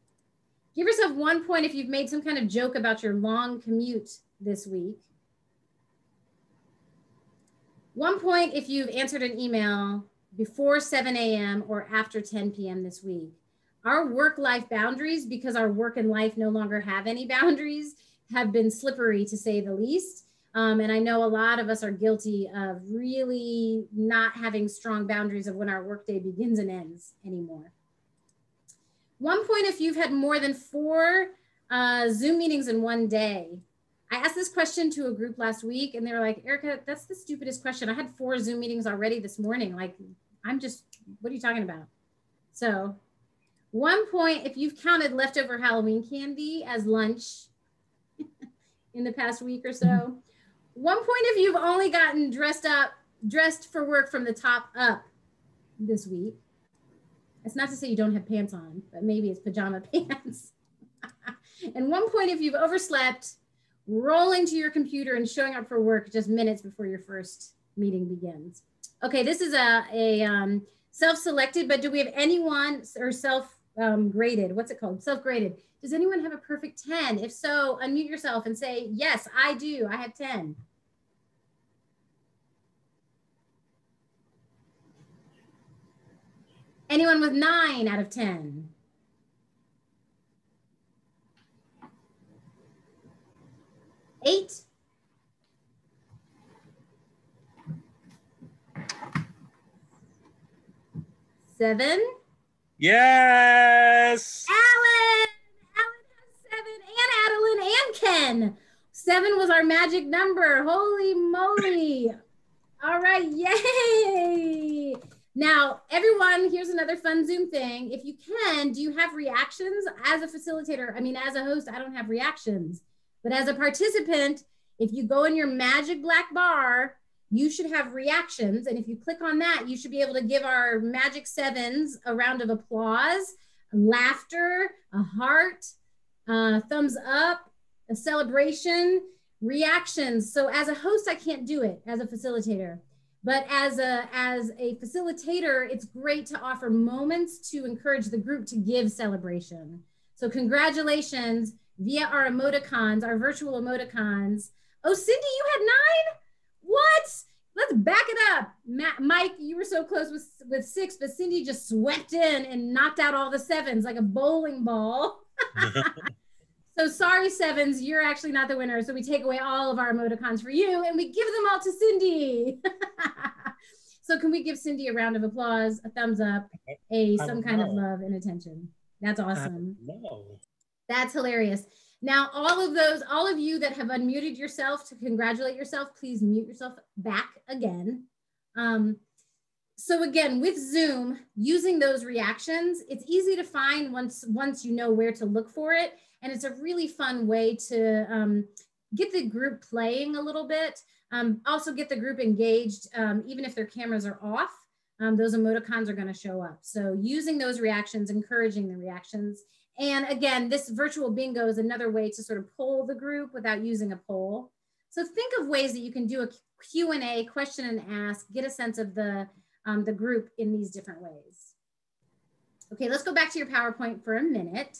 Give yourself one point if you've made some kind of joke about your long commute this week. One point if you've answered an email before 7 a.m. or after 10 p.m. this week. Our work life boundaries, because our work and life no longer have any boundaries, have been slippery to say the least. Um, and I know a lot of us are guilty of really not having strong boundaries of when our workday begins and ends anymore. One point, if you've had more than four uh, Zoom meetings in one day, I asked this question to a group last week and they were like, Erika, that's the stupidest question. I had four Zoom meetings already this morning. Like, I'm just, what are you talking about? So, one point, if you've counted leftover Halloween candy as lunch in the past week or so, one point if you've only gotten dressed up, dressed for work from the top up this week. It's not to say you don't have pants on, but maybe it's pajama pants. and one point if you've overslept, rolling to your computer and showing up for work just minutes before your first meeting begins. Okay, this is a, a um, self-selected, but do we have anyone or self-graded? Um, What's it called? Self-graded. Does anyone have a perfect 10? If so, unmute yourself and say, yes, I do. I have 10. Anyone with nine out of 10? Eight? Seven? Yes. Alan! Alan has seven, and Adeline and Ken. Seven was our magic number. Holy moly. All right, yay. Now, everyone, here's another fun Zoom thing. If you can, do you have reactions as a facilitator? I mean, as a host, I don't have reactions, but as a participant, if you go in your magic black bar, you should have reactions. And if you click on that, you should be able to give our magic sevens a round of applause, laughter, a heart, uh, thumbs up, a celebration, reactions. So as a host, I can't do it as a facilitator. But as a, as a facilitator, it's great to offer moments to encourage the group to give celebration. So congratulations via our emoticons, our virtual emoticons. Oh, Cindy, you had nine? What? Let's back it up. Matt, Mike, you were so close with, with six, but Cindy just swept in and knocked out all the sevens like a bowling ball. so sorry, sevens, you're actually not the winner. So we take away all of our emoticons for you and we give them all to Cindy. so can we give Cindy a round of applause, a thumbs up, a some kind know. of love and attention? That's awesome. That's hilarious. Now, all of those, all of you that have unmuted yourself to congratulate yourself, please mute yourself back again. Um, so again, with Zoom, using those reactions, it's easy to find once, once you know where to look for it. And it's a really fun way to um, get the group playing a little bit. Um, also get the group engaged, um, even if their cameras are off, um, those emoticons are gonna show up. So using those reactions, encouraging the reactions. And again, this virtual bingo is another way to sort of poll the group without using a poll. So think of ways that you can do a Q&A, question and ask, get a sense of the um, the group in these different ways. Okay, let's go back to your PowerPoint for a minute.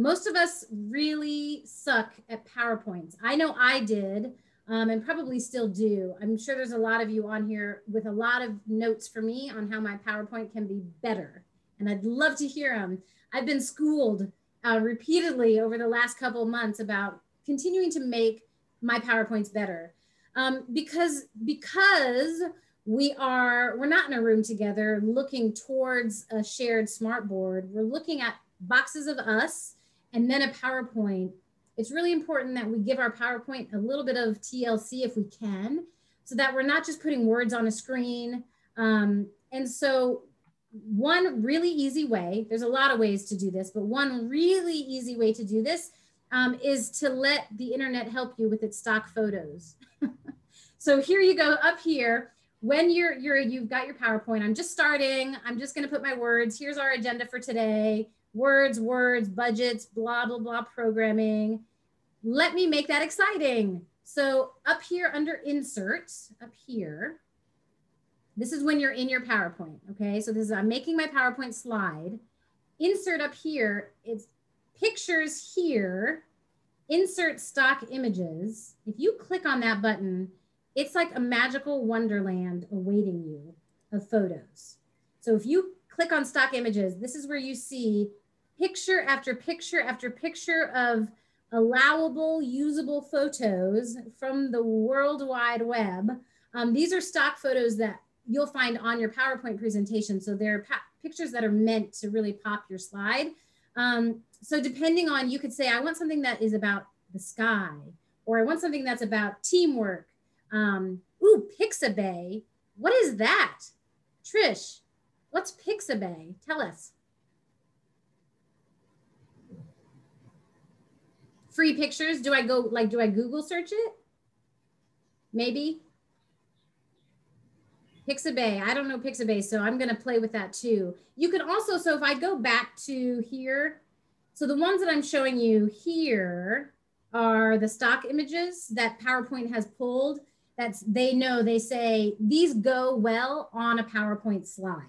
Most of us really suck at PowerPoints. I know I did um, and probably still do. I'm sure there's a lot of you on here with a lot of notes for me on how my PowerPoint can be better. And I'd love to hear them. I've been schooled uh, repeatedly over the last couple months about continuing to make my PowerPoints better. Um, because, because we are we're not in a room together looking towards a shared smartboard we're looking at boxes of us and then a powerpoint it's really important that we give our powerpoint a little bit of tlc if we can so that we're not just putting words on a screen um, and so one really easy way there's a lot of ways to do this but one really easy way to do this um, is to let the internet help you with its stock photos so here you go up here when you're you're you've got your PowerPoint, I'm just starting. I'm just going to put my words. Here's our agenda for today. Words, words, budgets, blah blah blah programming. Let me make that exciting. So up here under insert, up here, this is when you're in your PowerPoint, okay? So this is I'm making my PowerPoint slide. Insert up here, it's pictures here, insert stock images. If you click on that button, it's like a magical wonderland awaiting you of photos. So if you click on stock images, this is where you see picture after picture after picture of allowable usable photos from the World Wide Web. Um, these are stock photos that you'll find on your PowerPoint presentation. So they're pictures that are meant to really pop your slide. Um, so depending on, you could say, I want something that is about the sky, or I want something that's about teamwork. Um, ooh, Pixabay. What is that? Trish, what's Pixabay? Tell us. Free pictures. Do I go, like, do I Google search it? Maybe. Pixabay. I don't know Pixabay, so I'm going to play with that too. You can also, so if I go back to here, so the ones that I'm showing you here are the stock images that PowerPoint has pulled. That's they know they say these go well on a PowerPoint slide.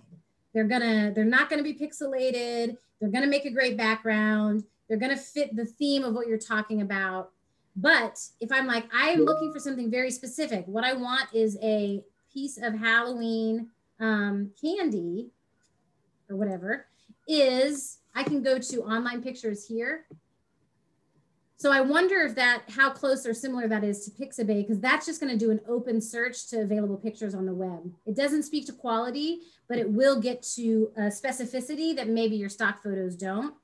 They're gonna, they're not gonna be pixelated. They're gonna make a great background. They're gonna fit the theme of what you're talking about. But if I'm like, I'm looking for something very specific, what I want is a piece of Halloween um, candy or whatever is I can go to online pictures here. So I wonder if that, how close or similar that is to Pixabay, because that's just gonna do an open search to available pictures on the web. It doesn't speak to quality, but it will get to a specificity that maybe your stock photos don't.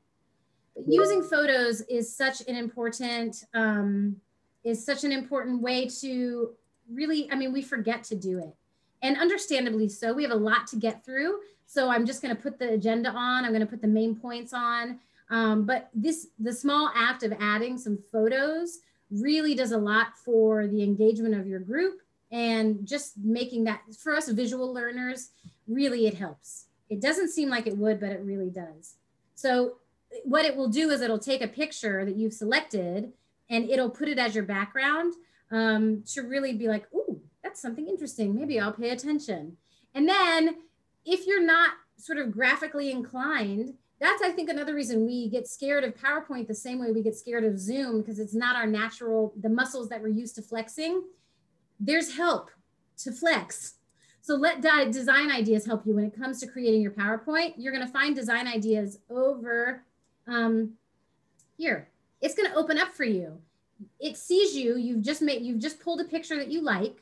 Using photos is such an important, um, is such an important way to really, I mean, we forget to do it. And understandably so, we have a lot to get through. So I'm just going to put the agenda on. I'm going to put the main points on. Um, but this, the small act of adding some photos really does a lot for the engagement of your group and just making that for us visual learners, really it helps. It doesn't seem like it would, but it really does. So what it will do is it'll take a picture that you've selected and it'll put it as your background um, to really be like, ooh, that's something interesting. Maybe I'll pay attention. And then if you're not sort of graphically inclined, that's I think another reason we get scared of PowerPoint the same way we get scared of Zoom because it's not our natural the muscles that we're used to flexing. There's help to flex. So let design ideas help you when it comes to creating your PowerPoint. You're going to find design ideas over um, here. It's going to open up for you. It sees you. You've just made. You've just pulled a picture that you like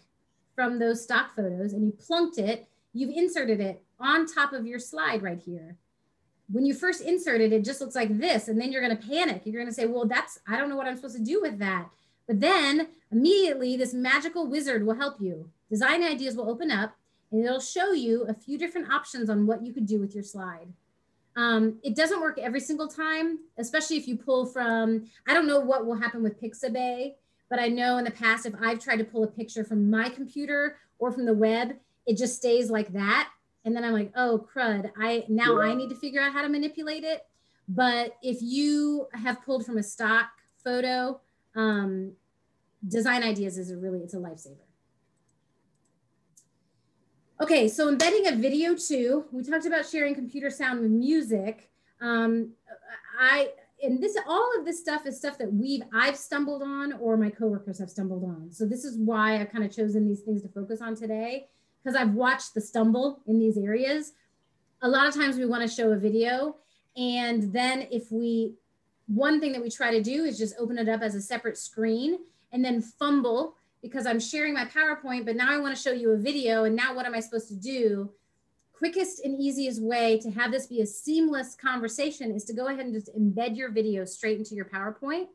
from those stock photos, and you plunked it. You've inserted it on top of your slide right here. When you first insert it, it just looks like this, and then you're going to panic. You're going to say, "Well, that's I don't know what I'm supposed to do with that." But then immediately, this magical wizard will help you. Design ideas will open up, and it'll show you a few different options on what you could do with your slide. Um, it doesn't work every single time, especially if you pull from, I don't know what will happen with Pixabay, but I know in the past, if I've tried to pull a picture from my computer or from the web, it just stays like that. And then I'm like, oh crud, I now I need to figure out how to manipulate it. But if you have pulled from a stock photo, um, design ideas is a really, it's a lifesaver. Okay, so embedding a video too. We talked about sharing computer sound with music. Um, I and this all of this stuff is stuff that we've I've stumbled on or my coworkers have stumbled on. So this is why I've kind of chosen these things to focus on today because I've watched the stumble in these areas. A lot of times we want to show a video and then if we one thing that we try to do is just open it up as a separate screen and then fumble because I'm sharing my PowerPoint, but now I want to show you a video. And now what am I supposed to do? Quickest and easiest way to have this be a seamless conversation is to go ahead and just embed your video straight into your PowerPoint.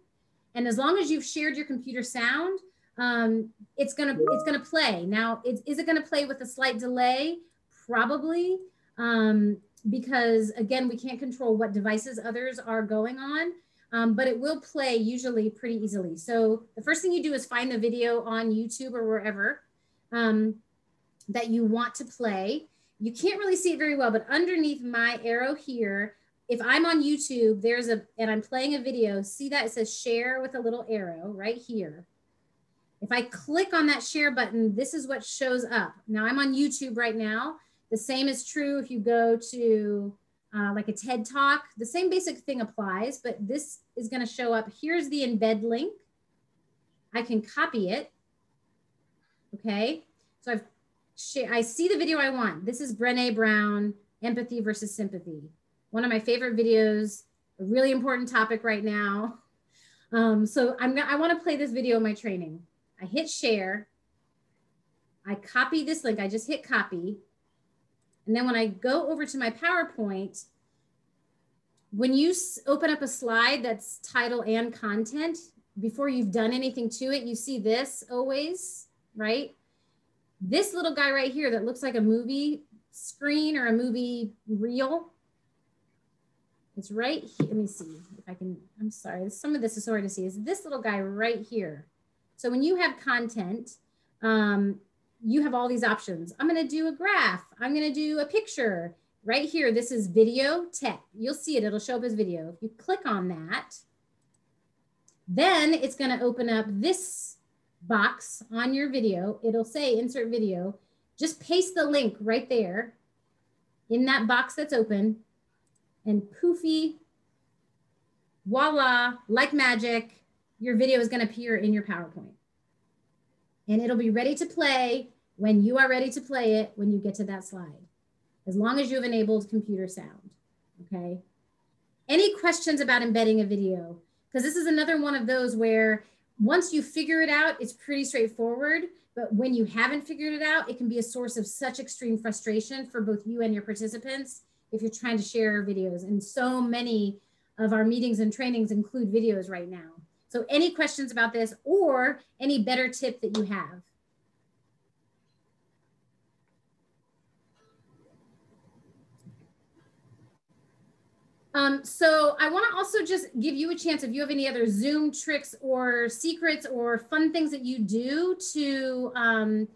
And as long as you've shared your computer sound, um, it's gonna it's gonna play. Now, is, is it gonna play with a slight delay? Probably, um, because again, we can't control what devices others are going on um, but it will play usually pretty easily. So the first thing you do is find the video on YouTube or wherever um, that you want to play. You can't really see it very well, but underneath my arrow here, if I'm on YouTube, there's a, and I'm playing a video, see that it says share with a little arrow right here. If I click on that share button, this is what shows up. Now I'm on YouTube right now. The same is true if you go to uh, like a TED Talk. The same basic thing applies, but this is going to show up. Here's the embed link. I can copy it. Okay, so I've I see the video I want. This is Brene Brown, empathy versus sympathy. One of my favorite videos, a really important topic right now. Um, so I'm I want to play this video in my training. I hit share. I copy this link. I just hit copy. And then when I go over to my PowerPoint, when you open up a slide that's title and content, before you've done anything to it, you see this always, right? This little guy right here that looks like a movie screen or a movie reel. It's right here. Let me see if I can, I'm sorry. Some of this is hard to see. Is this little guy right here. So when you have content, um, you have all these options. I'm going to do a graph. I'm going to do a picture right here. This is video tech. You'll see it. It'll show up as video. If you click on that, then it's going to open up this box on your video. It'll say insert video. Just paste the link right there in that box that's open and poofy, voila, like magic, your video is going to appear in your PowerPoint and it'll be ready to play when you are ready to play it when you get to that slide, as long as you have enabled computer sound, okay? Any questions about embedding a video? Because this is another one of those where once you figure it out, it's pretty straightforward. But when you haven't figured it out, it can be a source of such extreme frustration for both you and your participants if you're trying to share videos. And so many of our meetings and trainings include videos right now. So any questions about this or any better tip that you have? Um, so I want to also just give you a chance if you have any other Zoom tricks or secrets or fun things that you do to um,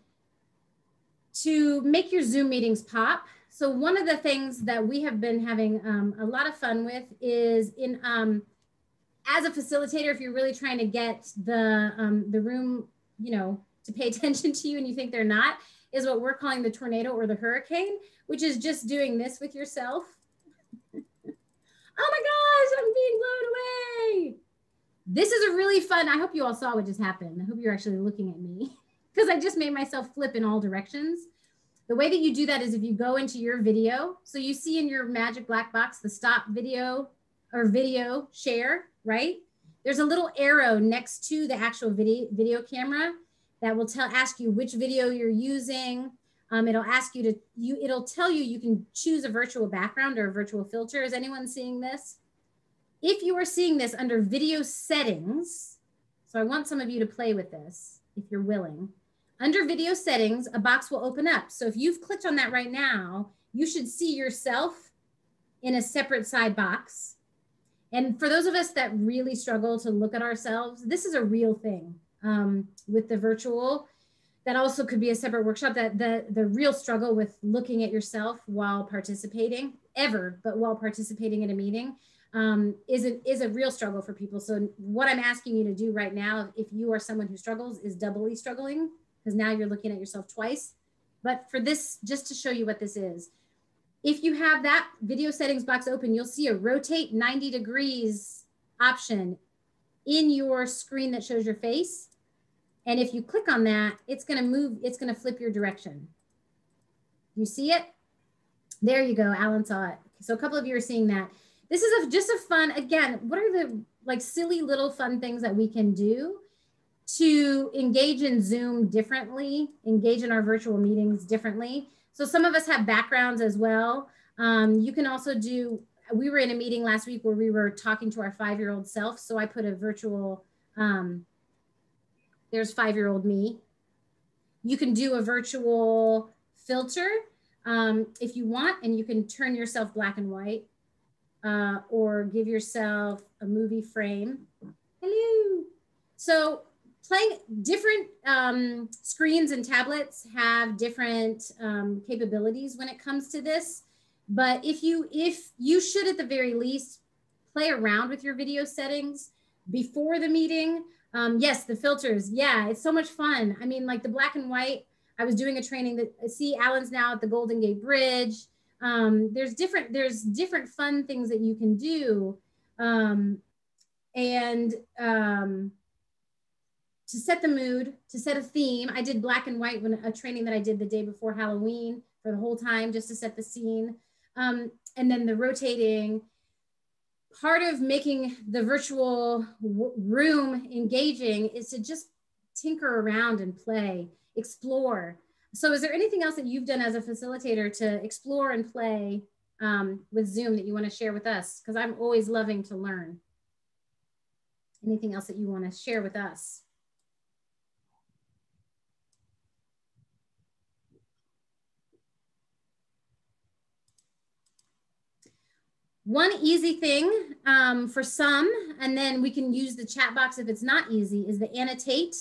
to make your Zoom meetings pop. So one of the things that we have been having um, a lot of fun with is in um, as a facilitator, if you're really trying to get the um, the room, you know, to pay attention to you and you think they're not, is what we're calling the tornado or the hurricane, which is just doing this with yourself. oh my gosh, I'm being blown away. This is a really fun. I hope you all saw what just happened. I hope you're actually looking at me because I just made myself flip in all directions. The way that you do that is if you go into your video. So you see in your magic black box the stop video or video share right? There's a little arrow next to the actual video, video camera that will tell ask you which video you're using. Um, it'll ask you to you it'll tell you you can choose a virtual background or a virtual filter. Is anyone seeing this? If you are seeing this under video settings, so I want some of you to play with this if you're willing. Under video settings, a box will open up. So if you've clicked on that right now, you should see yourself in a separate side box. And for those of us that really struggle to look at ourselves, this is a real thing um, with the virtual. That also could be a separate workshop. That the the real struggle with looking at yourself while participating, ever, but while participating in a meeting, um, is a, is a real struggle for people. So what I'm asking you to do right now, if you are someone who struggles, is doubly struggling because now you're looking at yourself twice. But for this, just to show you what this is, if you have that video settings box open, you'll see a rotate 90 degrees option in your screen that shows your face. And if you click on that, it's gonna move, it's gonna flip your direction. You see it? There you go, Alan saw it. So a couple of you are seeing that. This is a, just a fun, again, what are the like silly little fun things that we can do to engage in Zoom differently, engage in our virtual meetings differently. So some of us have backgrounds as well. Um, you can also do, we were in a meeting last week where we were talking to our five-year-old self. So I put a virtual, um, there's five-year-old me. You can do a virtual filter um, if you want, and you can turn yourself black and white uh, or give yourself a movie frame. Hello. So playing different um, screens and tablets have different um, capabilities when it comes to this. But if you if you should at the very least play around with your video settings before the meeting. Um, yes, the filters. Yeah, it's so much fun. I mean, like the black and white. I was doing a training that see Alan's now at the Golden Gate Bridge. Um, there's different there's different fun things that you can do, um, and um, to set the mood, to set a theme. I did black and white when a training that I did the day before Halloween for the whole time just to set the scene. Um, and then the rotating, part of making the virtual room engaging is to just tinker around and play, explore. So is there anything else that you've done as a facilitator to explore and play um, with Zoom that you wanna share with us? Because I'm always loving to learn. Anything else that you wanna share with us? One easy thing um, for some, and then we can use the chat box if it's not easy, is the annotate.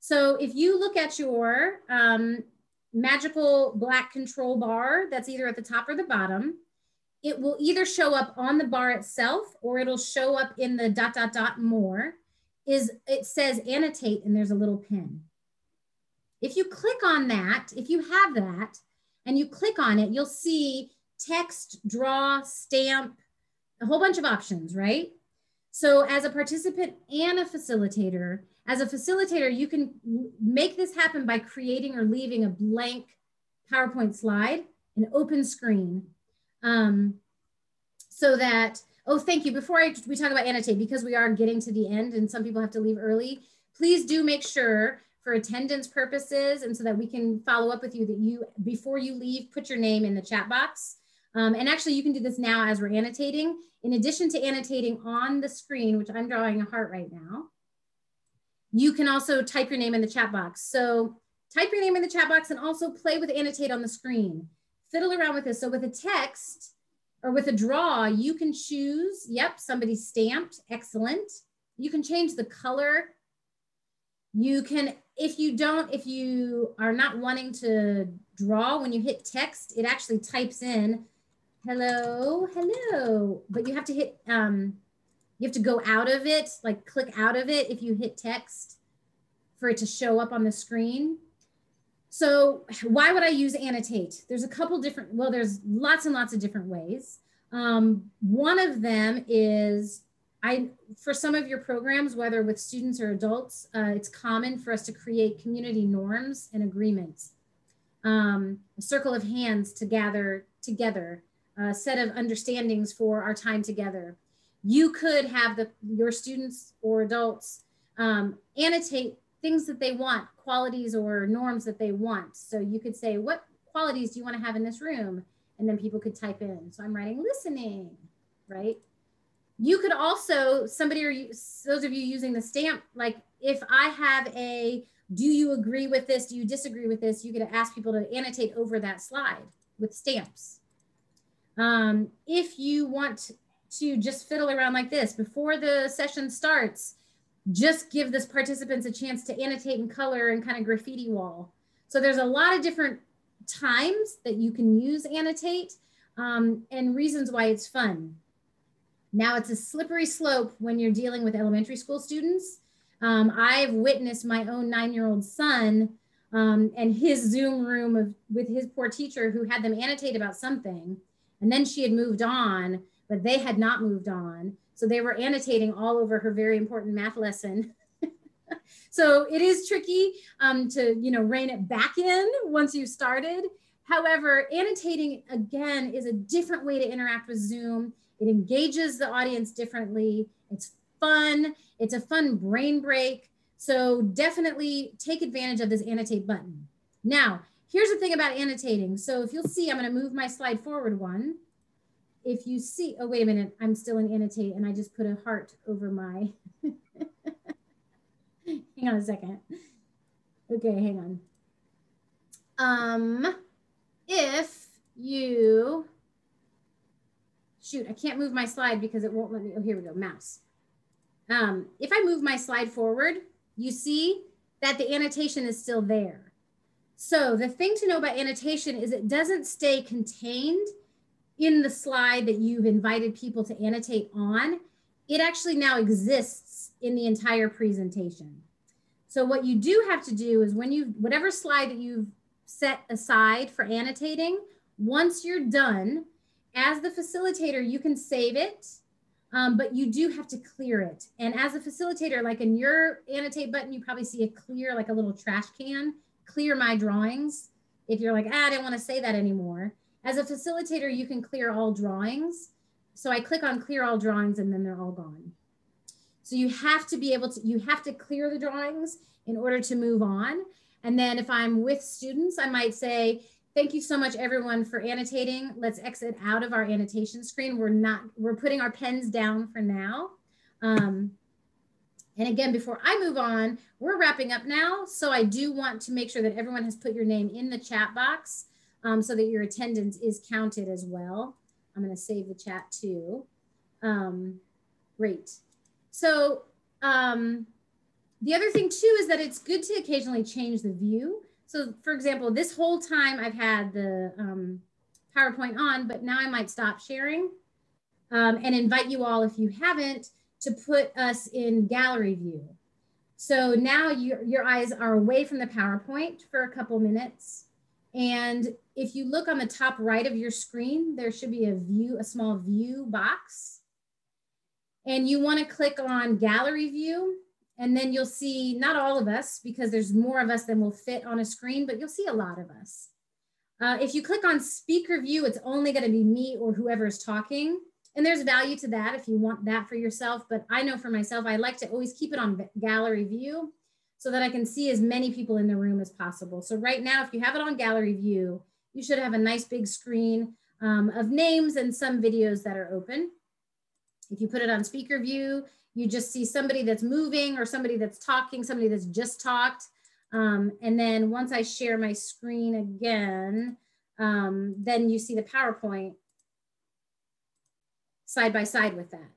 So if you look at your um, magical black control bar that's either at the top or the bottom, it will either show up on the bar itself or it'll show up in the dot, dot, dot more, is it says annotate and there's a little pin. If you click on that, if you have that, and you click on it, you'll see text, draw, stamp, a whole bunch of options, right? So as a participant and a facilitator, as a facilitator, you can make this happen by creating or leaving a blank PowerPoint slide, an open screen. Um, so that, oh, thank you. Before I, we talk about annotate, because we are getting to the end and some people have to leave early, please do make sure for attendance purposes and so that we can follow up with you that you, before you leave, put your name in the chat box um, and actually you can do this now as we're annotating. In addition to annotating on the screen, which I'm drawing a heart right now, you can also type your name in the chat box. So type your name in the chat box and also play with annotate on the screen. Fiddle around with this. So with a text or with a draw, you can choose, yep, somebody stamped, excellent. You can change the color. You can, if you don't, if you are not wanting to draw, when you hit text, it actually types in hello, hello. But you have to hit, um, you have to go out of it, like click out of it if you hit text for it to show up on the screen. So why would I use annotate? There's a couple different, well, there's lots and lots of different ways. Um, one of them is I, for some of your programs, whether with students or adults, uh, it's common for us to create community norms and agreements. Um, a circle of hands to gather together uh, set of understandings for our time together. You could have the, your students or adults um, annotate things that they want, qualities or norms that they want. So you could say, what qualities do you want to have in this room? And then people could type in. So I'm writing listening, right? You could also, somebody or you, those of you using the stamp, like if I have a, do you agree with this? Do you disagree with this? You could ask people to annotate over that slide with stamps. Um, if you want to just fiddle around like this before the session starts, just give this participants a chance to annotate and color and kind of graffiti wall. So there's a lot of different times that you can use annotate um, and reasons why it's fun. Now it's a slippery slope when you're dealing with elementary school students. Um, I've witnessed my own nine-year-old son um, and his Zoom room of, with his poor teacher who had them annotate about something. And then she had moved on, but they had not moved on. So they were annotating all over her very important math lesson. so it is tricky um, to, you know, rein it back in once you've started. However, annotating again is a different way to interact with Zoom. It engages the audience differently. It's fun. It's a fun brain break. So definitely take advantage of this annotate button. Now, Here's the thing about annotating. So if you'll see, I'm going to move my slide forward one. If you see, oh, wait a minute, I'm still in annotate and I just put a heart over my, hang on a second. Okay, hang on. Um, if you, shoot, I can't move my slide because it won't let me, oh, here we go, mouse. Um, if I move my slide forward, you see that the annotation is still there. So the thing to know about annotation is it doesn't stay contained in the slide that you've invited people to annotate on. It actually now exists in the entire presentation. So what you do have to do is when you, whatever slide that you've set aside for annotating, once you're done, as the facilitator, you can save it, um, but you do have to clear it. And as a facilitator, like in your annotate button, you probably see a clear, like a little trash can clear my drawings. If you're like, ah, I don't want to say that anymore. As a facilitator, you can clear all drawings. so I click on clear all drawings and then they're all gone. So you have to be able to, you have to clear the drawings in order to move on. And then if I'm with students, I might say, thank you so much everyone for annotating. Let's exit out of our annotation screen. We're not, we're putting our pens down for now. Um, and again, before I move on, we're wrapping up now. So I do want to make sure that everyone has put your name in the chat box um, so that your attendance is counted as well. I'm gonna save the chat too. Um, great. So um, the other thing too is that it's good to occasionally change the view. So for example, this whole time I've had the um, PowerPoint on, but now I might stop sharing um, and invite you all, if you haven't, to put us in gallery view. So now your, your eyes are away from the PowerPoint for a couple minutes. And if you look on the top right of your screen, there should be a view, a small view box. And you wanna click on gallery view and then you'll see not all of us because there's more of us than will fit on a screen, but you'll see a lot of us. Uh, if you click on speaker view, it's only gonna be me or whoever is talking. And there's value to that if you want that for yourself. But I know for myself, I like to always keep it on gallery view so that I can see as many people in the room as possible. So right now, if you have it on gallery view, you should have a nice big screen um, of names and some videos that are open. If you put it on speaker view, you just see somebody that's moving or somebody that's talking, somebody that's just talked. Um, and then once I share my screen again, um, then you see the PowerPoint side by side with that.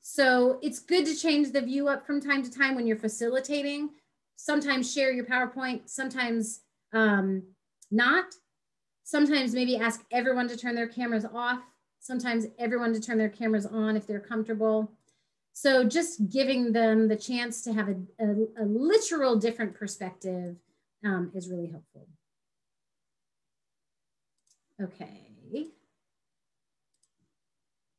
So it's good to change the view up from time to time when you're facilitating. Sometimes share your PowerPoint, sometimes um, not. Sometimes maybe ask everyone to turn their cameras off. Sometimes everyone to turn their cameras on if they're comfortable. So just giving them the chance to have a, a, a literal different perspective um, is really helpful. Okay.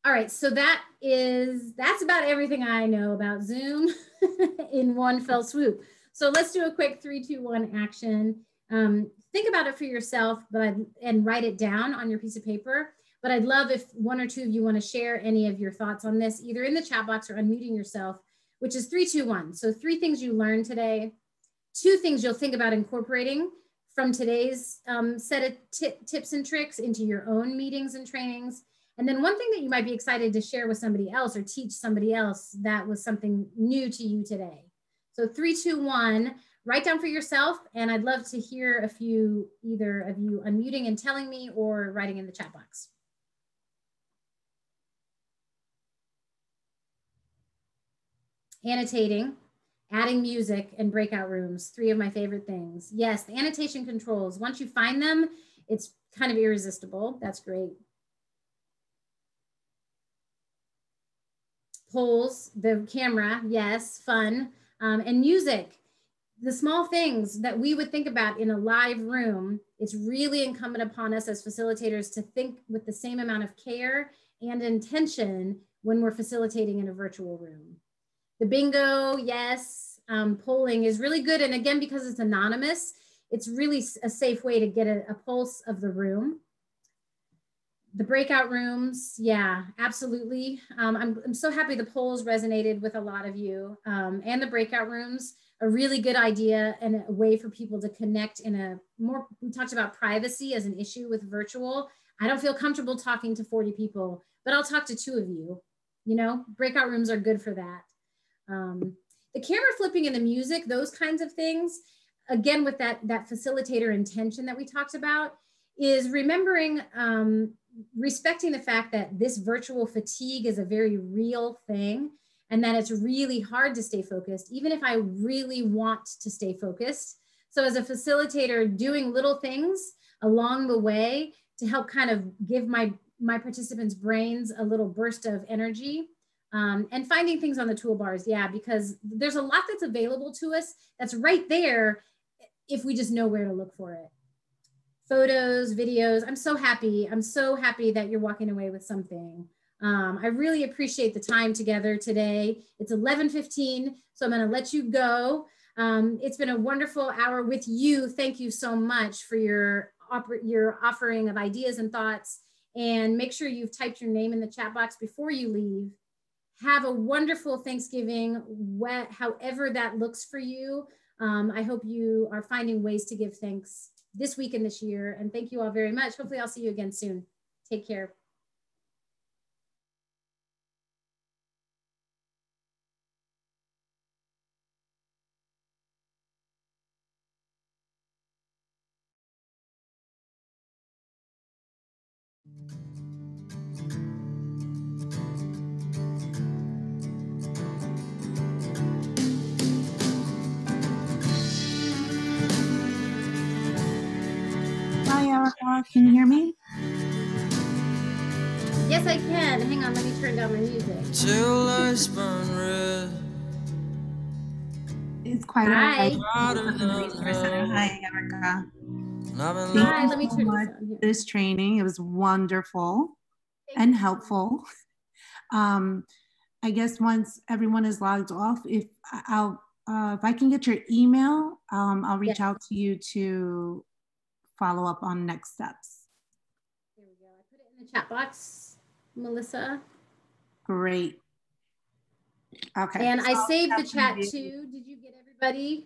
All right, so that is, that's about everything I know about Zoom in one fell swoop. So let's do a quick three, two, one action. Um, think about it for yourself, but and write it down on your piece of paper. But I'd love if one or two of you want to share any of your thoughts on this, either in the chat box or unmuting yourself, which is three, two, one. So three things you learned today, two things you'll think about incorporating from today's um, set of tips and tricks into your own meetings and trainings, and then one thing that you might be excited to share with somebody else or teach somebody else that was something new to you today. So three, two, one, write down for yourself. And I'd love to hear a few, either of you unmuting and telling me or writing in the chat box. Annotating, adding music and breakout rooms, three of my favorite things. Yes, the annotation controls, once you find them, it's kind of irresistible. That's great. Polls, the camera, yes, fun, um, and music. The small things that we would think about in a live room, it's really incumbent upon us as facilitators to think with the same amount of care and intention when we're facilitating in a virtual room. The bingo, yes, um, polling is really good. And again, because it's anonymous, it's really a safe way to get a, a pulse of the room the breakout rooms, yeah, absolutely. Um, I'm, I'm so happy the polls resonated with a lot of you um, and the breakout rooms, a really good idea and a way for people to connect in a more, we talked about privacy as an issue with virtual. I don't feel comfortable talking to 40 people, but I'll talk to two of you. You know, breakout rooms are good for that. Um, the camera flipping and the music, those kinds of things, again, with that, that facilitator intention that we talked about, is remembering um, respecting the fact that this virtual fatigue is a very real thing and that it's really hard to stay focused, even if I really want to stay focused. So, as a facilitator, doing little things along the way to help kind of give my, my participants' brains a little burst of energy um, and finding things on the toolbars. Yeah, because there's a lot that's available to us that's right there if we just know where to look for it photos, videos. I'm so happy. I'm so happy that you're walking away with something. Um, I really appreciate the time together today. It's 11:15, so I'm going to let you go. Um, it's been a wonderful hour with you. Thank you so much for your your offering of ideas and thoughts and make sure you've typed your name in the chat box before you leave. Have a wonderful Thanksgiving, however that looks for you. Um, I hope you are finding ways to give thanks this week and this year. And thank you all very much. Hopefully, I'll see you again soon. Take care. Can you hear me? Yes, I can. Hang on, let me turn down my music. Till lights burn red. It's quite Hi. all right. Resource Center. Hi, Erika. And Thank Hi, you let me so turn much this. This training, it was wonderful Thank and you. helpful. Um, I guess once everyone is logged off, if I'll, uh, if I can get your email, um, I'll reach Yes. out to you to follow up on next steps. There we go. I put it in the chat box, Melissa. Great. Okay. And I saved the chat you- too. Did you get everybody?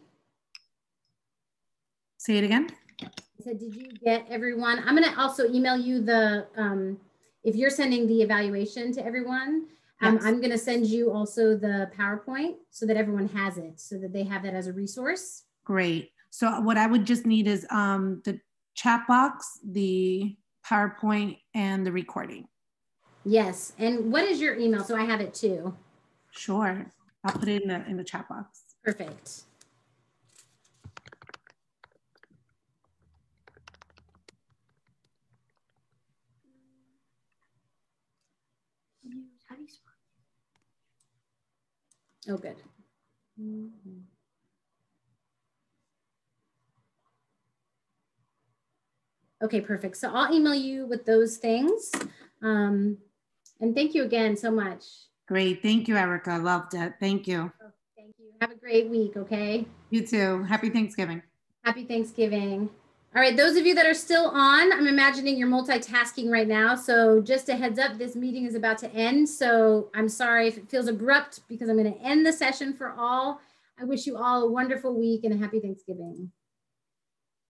Say it again. I said, did you get everyone? I'm gonna also email you the, um, if you're sending the evaluation to everyone, um, Yes. I'm gonna send you also the PowerPoint so that everyone has it, so that they have that as a resource. Great. So what I would just need is um, the chat box, the PowerPoint, and the recording. Yes, and what is your email? So I have it too. Sure. I'll put it in the in the chat box. Perfect. Oh, good. Mhm. Okay, perfect. So I'll email you with those things. Um, and thank you again so much. Great. Thank you, Erika. I loved it. Thank you. Oh, thank you. Have a great week, okay? You too. Happy Thanksgiving. Happy Thanksgiving. All right, those of you that are still on, I'm imagining you're multitasking right now. So just a heads up, this meeting is about to end. So I'm sorry if it feels abrupt because I'm going to end the session for all. I wish you all a wonderful week and a happy Thanksgiving.